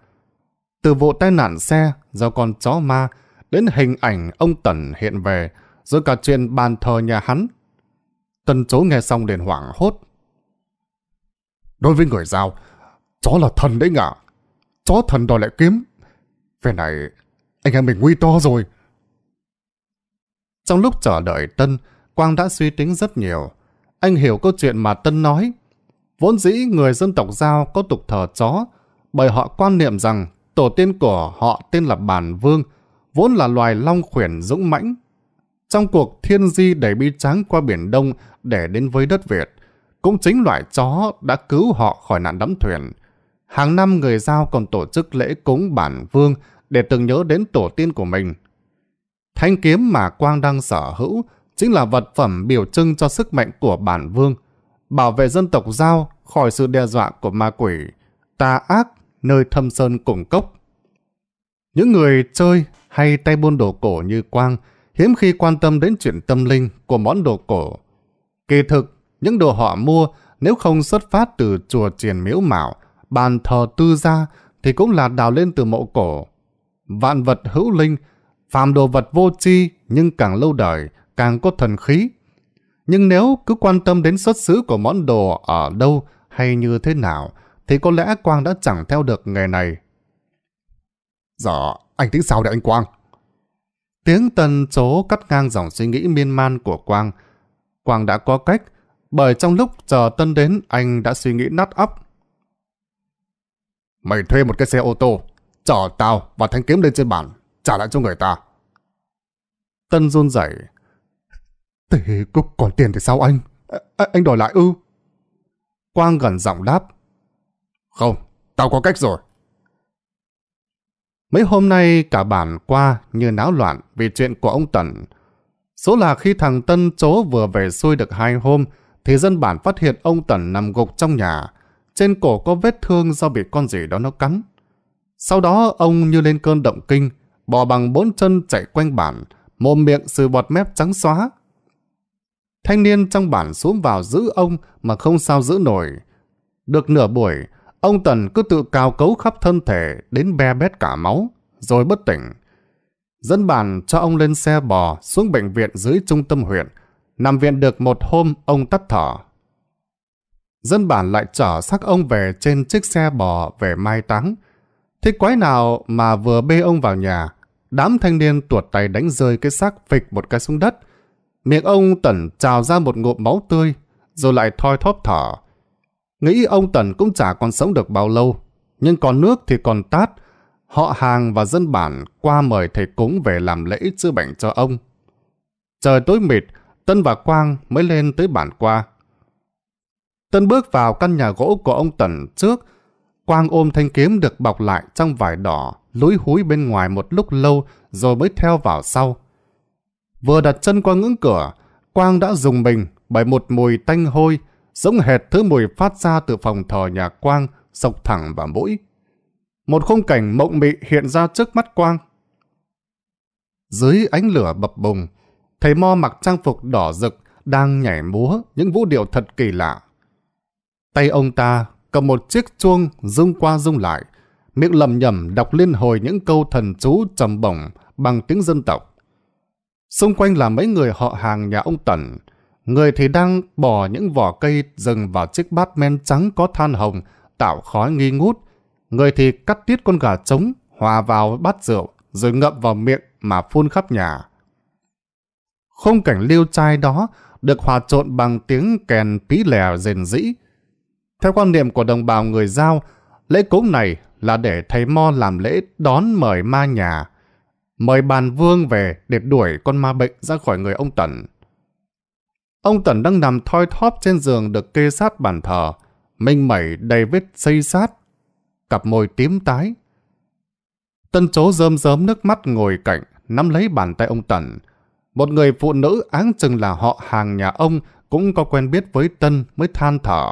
Từ vụ tai nạn xe do con chó ma đến hình ảnh ông Tần hiện về, rồi cả chuyện bàn thờ nhà hắn. Tân Châu nghe xong liền hoảng hốt. Đối với người giao, chó là thần đấy ngạ. Chó thần đòi lại kiếm. Về này, anh em mình nguy to rồi. Trong lúc chờ đợi Tân, Quang đã suy tính rất nhiều. Anh hiểu câu chuyện mà Tân nói. Vốn dĩ người dân tộc Giao có tục thờ chó, bởi họ quan niệm rằng tổ tiên của họ tên là Bản Vương, vốn là loài long khuyển dũng mãnh. Trong cuộc thiên di đẩy bi tráng qua Biển Đông để đến với đất Việt, cũng chính loại chó đã cứu họ khỏi nạn đắm thuyền. Hàng năm người Giao còn tổ chức lễ cúng Bản Vương để từng nhớ đến tổ tiên của mình. Thanh kiếm mà Quang đang sở hữu chính là vật phẩm biểu trưng cho sức mạnh của bản vương, bảo vệ dân tộc Giao khỏi sự đe dọa của ma quỷ, tà ác nơi thâm sơn cùng cốc. Những người chơi hay tay buôn đồ cổ như Quang hiếm khi quan tâm đến chuyện tâm linh của món đồ cổ. Kỳ thực, những đồ họ mua nếu không xuất phát từ chùa triền miếu mạo, bàn thờ tư gia thì cũng là đào lên từ mộ cổ. Vạn vật hữu linh, phàm đồ vật vô tri nhưng càng lâu đời, càng có thần khí. Nhưng nếu cứ quan tâm đến xuất xứ của món đồ ở đâu hay như thế nào, thì có lẽ Quang đã chẳng theo được nghề này. Dạ, anh tính sao đấy anh Quang? Tiếng tần số cắt ngang dòng suy nghĩ miên man của Quang. Quang đã có cách, bởi trong lúc chờ Tân đến, anh đã suy nghĩ nát óc. Mày thuê một cái xe ô tô, chở tao và thanh kiếm lên trên bàn, trả lại cho người ta. Tân run rẩy Thế có còn tiền thì sao anh? À, anh đòi lại ư? Quang gần giọng đáp. Không, tao có cách rồi. Mấy hôm nay cả bản qua như náo loạn vì chuyện của ông Tần. Số là khi thằng Tân chố vừa về xuôi được hai hôm thì dân bản phát hiện ông Tần nằm gục trong nhà. Trên cổ có vết thương do bị con gì đó nó cắn. Sau đó ông như lên cơn động kinh, bò bằng bốn chân chạy quanh bản, mồm miệng sự bọt mép trắng xóa. Thanh niên trong bản xuống vào giữ ông mà không sao giữ nổi. Được nửa buổi, ông Tần cứ tự cào cấu khắp thân thể đến be bét cả máu, rồi bất tỉnh. Dân bản cho ông lên xe bò xuống bệnh viện dưới trung tâm huyện. Nằm viện được một hôm, ông tắt thở. Dân bản lại chở xác ông về trên chiếc xe bò về mai táng. Thế quái nào mà vừa bê ông vào nhà, đám thanh niên tuột tay đánh rơi cái xác phịch một cái xuống đất, Miệng ông Tần trào ra một ngụm máu tươi, rồi lại thoi thóp thở. Nghĩ ông Tần cũng chả còn sống được bao lâu, nhưng còn nước thì còn tát. họ hàng và dân bản qua mời thầy cúng về làm lễ chữa bệnh cho ông. Trời tối mịt, Tân và Quang mới lên tới bản qua. Tân bước vào căn nhà gỗ của ông Tần trước, Quang ôm thanh kiếm được bọc lại trong vải đỏ, lúi húi bên ngoài một lúc lâu rồi mới theo vào sau. Vừa đặt chân qua ngưỡng cửa, Quang đã dùng mình bởi một mùi tanh hôi, giống hệt thứ mùi phát ra từ phòng thờ nhà Quang, sộc thẳng vào mũi. Một khung cảnh mộng mị hiện ra trước mắt Quang. Dưới ánh lửa bập bùng, thầy Mo mặc trang phục đỏ rực, đang nhảy múa những vũ điệu thật kỳ lạ. Tay ông ta cầm một chiếc chuông rung qua rung lại, miệng lầm nhầm đọc liên hồi những câu thần chú trầm bổng bằng tiếng dân tộc. Xung quanh là mấy người họ hàng nhà ông Tần, người thì đang bỏ những vỏ cây rừng vào chiếc bát men trắng có than hồng, tạo khói nghi ngút. Người thì cắt tiết con gà trống, hòa vào bát rượu, rồi ngậm vào miệng mà phun khắp nhà. Khung cảnh liêu trai đó được hòa trộn bằng tiếng kèn pí lè rền rĩ. Theo quan niệm của đồng bào người Giao, lễ cúng này là để thầy Mo làm lễ đón mời ma nhà, mời bàn vương về để đuổi con ma bệnh ra khỏi người ông Tần. Ông Tần đang nằm thoi thóp trên giường được kê sát bàn thờ, minh mẩy đầy vết xây sát, cặp môi tím tái. Tân chố rơm rớm nước mắt ngồi cạnh, nắm lấy bàn tay ông Tần. Một người phụ nữ áng chừng là họ hàng nhà ông cũng có quen biết với Tân mới than thở.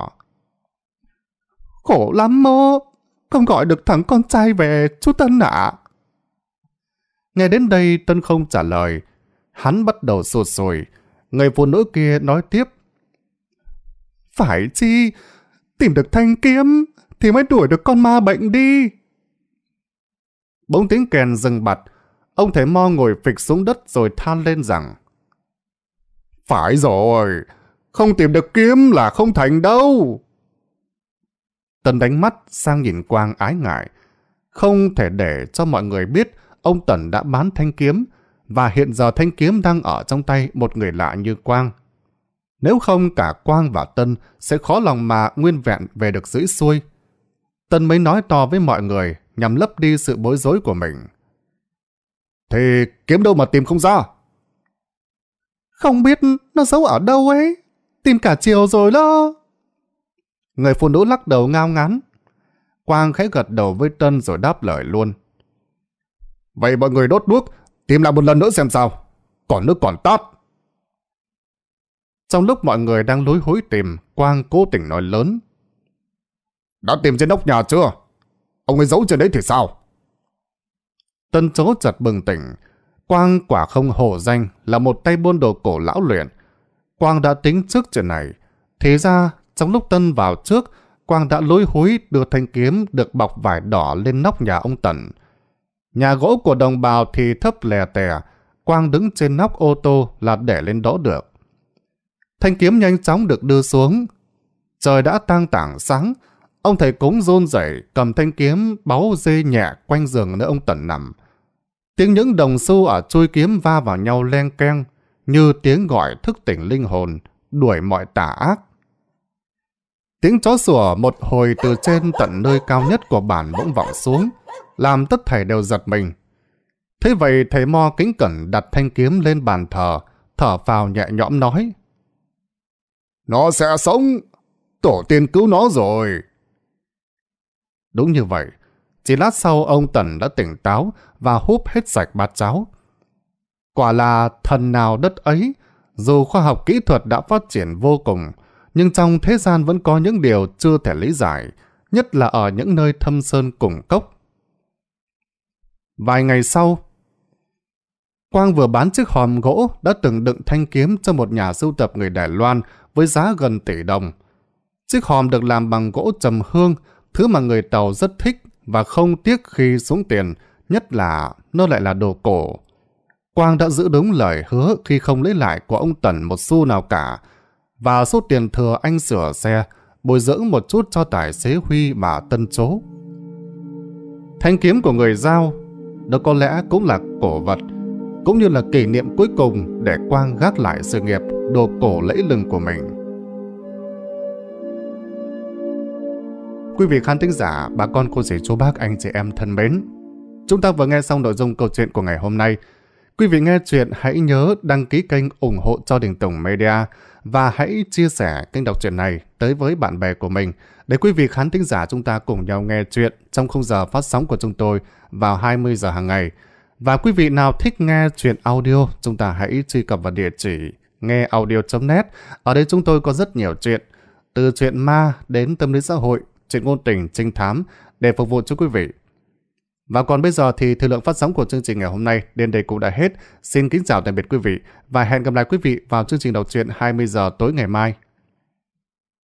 Khổ lắm mô, không gọi được thằng con trai về, chú Tân ạ. Nghe đến đây Tân không trả lời. Hắn bắt đầu sụt sùi. Người phụ nữ kia nói tiếp. Phải chi? Tìm được thanh kiếm thì mới đuổi được con ma bệnh đi. Bỗng tiếng kèn dừng bặt. Ông thầy Mo ngồi phịch xuống đất rồi than lên rằng Phải rồi, không tìm được kiếm là không thành đâu. Tân đánh mắt sang nhìn Quang ái ngại. Không thể để cho mọi người biết ông Tần đã bán thanh kiếm và hiện giờ thanh kiếm đang ở trong tay một người lạ như Quang. Nếu không, cả Quang và Tân sẽ khó lòng mà nguyên vẹn về được dưới xuôi. Tân mới nói to với mọi người, nhằm lấp đi sự bối rối của mình. Thì kiếm đâu mà tìm không ra? Không biết nó giấu ở đâu ấy. Tìm cả chiều rồi đó. Người phụ nữ lắc đầu ngao ngán. Quang khẽ gật đầu với Tân rồi đáp lời luôn. Vậy mọi người đốt đuốc, tìm lại một lần nữa xem sao. Còn nước còn tát. Trong lúc mọi người đang lối hối tìm, Quang cố tình nói lớn. Đã tìm trên nóc nhà chưa? Ông ấy giấu trên đấy thì sao? Tân chố chợt bừng tỉnh. Quang quả không hổ danh là một tay buôn đồ cổ lão luyện. Quang đã tính trước chuyện này. Thế ra, trong lúc Tân vào trước, Quang đã lối hối đưa thanh kiếm được bọc vải đỏ lên nóc nhà ông Tần. Nhà gỗ của đồng bào thì thấp lè tè, Quang đứng trên nóc ô tô là để lên đó được. Thanh kiếm nhanh chóng được đưa xuống. Trời đã tang tảng sáng, ông thầy cúng rôn rẩy cầm thanh kiếm báu dê nhẹ quanh giường nơi ông Tần nằm. Tiếng những đồng xu ở chui kiếm va vào nhau len keng, như tiếng gọi thức tỉnh linh hồn, đuổi mọi tà ác. Tiếng chó sủa một hồi từ trên tận nơi cao nhất của bản bỗng vọng xuống, làm tất thảy đều giật mình. Thế vậy thầy Mo kính cẩn đặt thanh kiếm lên bàn thờ, thở phào nhẹ nhõm nói. Nó sẽ sống, tổ tiên cứu nó rồi. Đúng như vậy, chỉ lát sau ông Tần đã tỉnh táo và húp hết sạch bát cháo. Quả là thần nào đất ấy, dù khoa học kỹ thuật đã phát triển vô cùng, nhưng trong thế gian vẫn có những điều chưa thể lý giải, nhất là ở những nơi thâm sơn cùng cốc. Vài ngày sau, Quang vừa bán chiếc hòm gỗ đã từng đựng thanh kiếm cho một nhà sưu tập người Đài Loan với giá gần tỷ đồng. Chiếc hòm được làm bằng gỗ trầm hương, thứ mà người Tàu rất thích và không tiếc khi xuống tiền, nhất là nó lại là đồ cổ. Quang đã giữ đúng lời hứa khi không lấy lại của ông Tần một xu nào cả, và số tiền thừa anh sửa xe, bồi dưỡng một chút cho tài xế Huy mà tân chố. Thanh kiếm của người giao đó có lẽ cũng là cổ vật, cũng như là kỷ niệm cuối cùng để Quang gác lại sự nghiệp đồ cổ lẫy lừng của mình. Quý vị khán thính giả, bà con cô dì chú bác anh chị em thân mến, Chúng ta vừa nghe xong nội dung câu chuyện của ngày hôm nay. Quý vị nghe chuyện hãy nhớ đăng ký kênh ủng hộ cho Đình tổng Media và hãy chia sẻ kênh đọc truyện này tới với bạn bè của mình để quý vị khán thính giả chúng ta cùng nhau nghe chuyện trong khung giờ phát sóng của chúng tôi vào 20 giờ hàng ngày. Và quý vị nào thích nghe chuyện audio, chúng ta hãy truy cập vào địa chỉ ngheaudio.net. Ở đây chúng tôi có rất nhiều chuyện, từ chuyện ma đến tâm lý xã hội, chuyện ngôn tình, trinh thám để phục vụ cho quý vị. Và còn bây giờ thì thời lượng phát sóng của chương trình ngày hôm nay đến đây cũng đã hết. Xin kính chào tạm biệt quý vị và hẹn gặp lại quý vị vào chương trình đầu truyện 20 giờ tối ngày mai.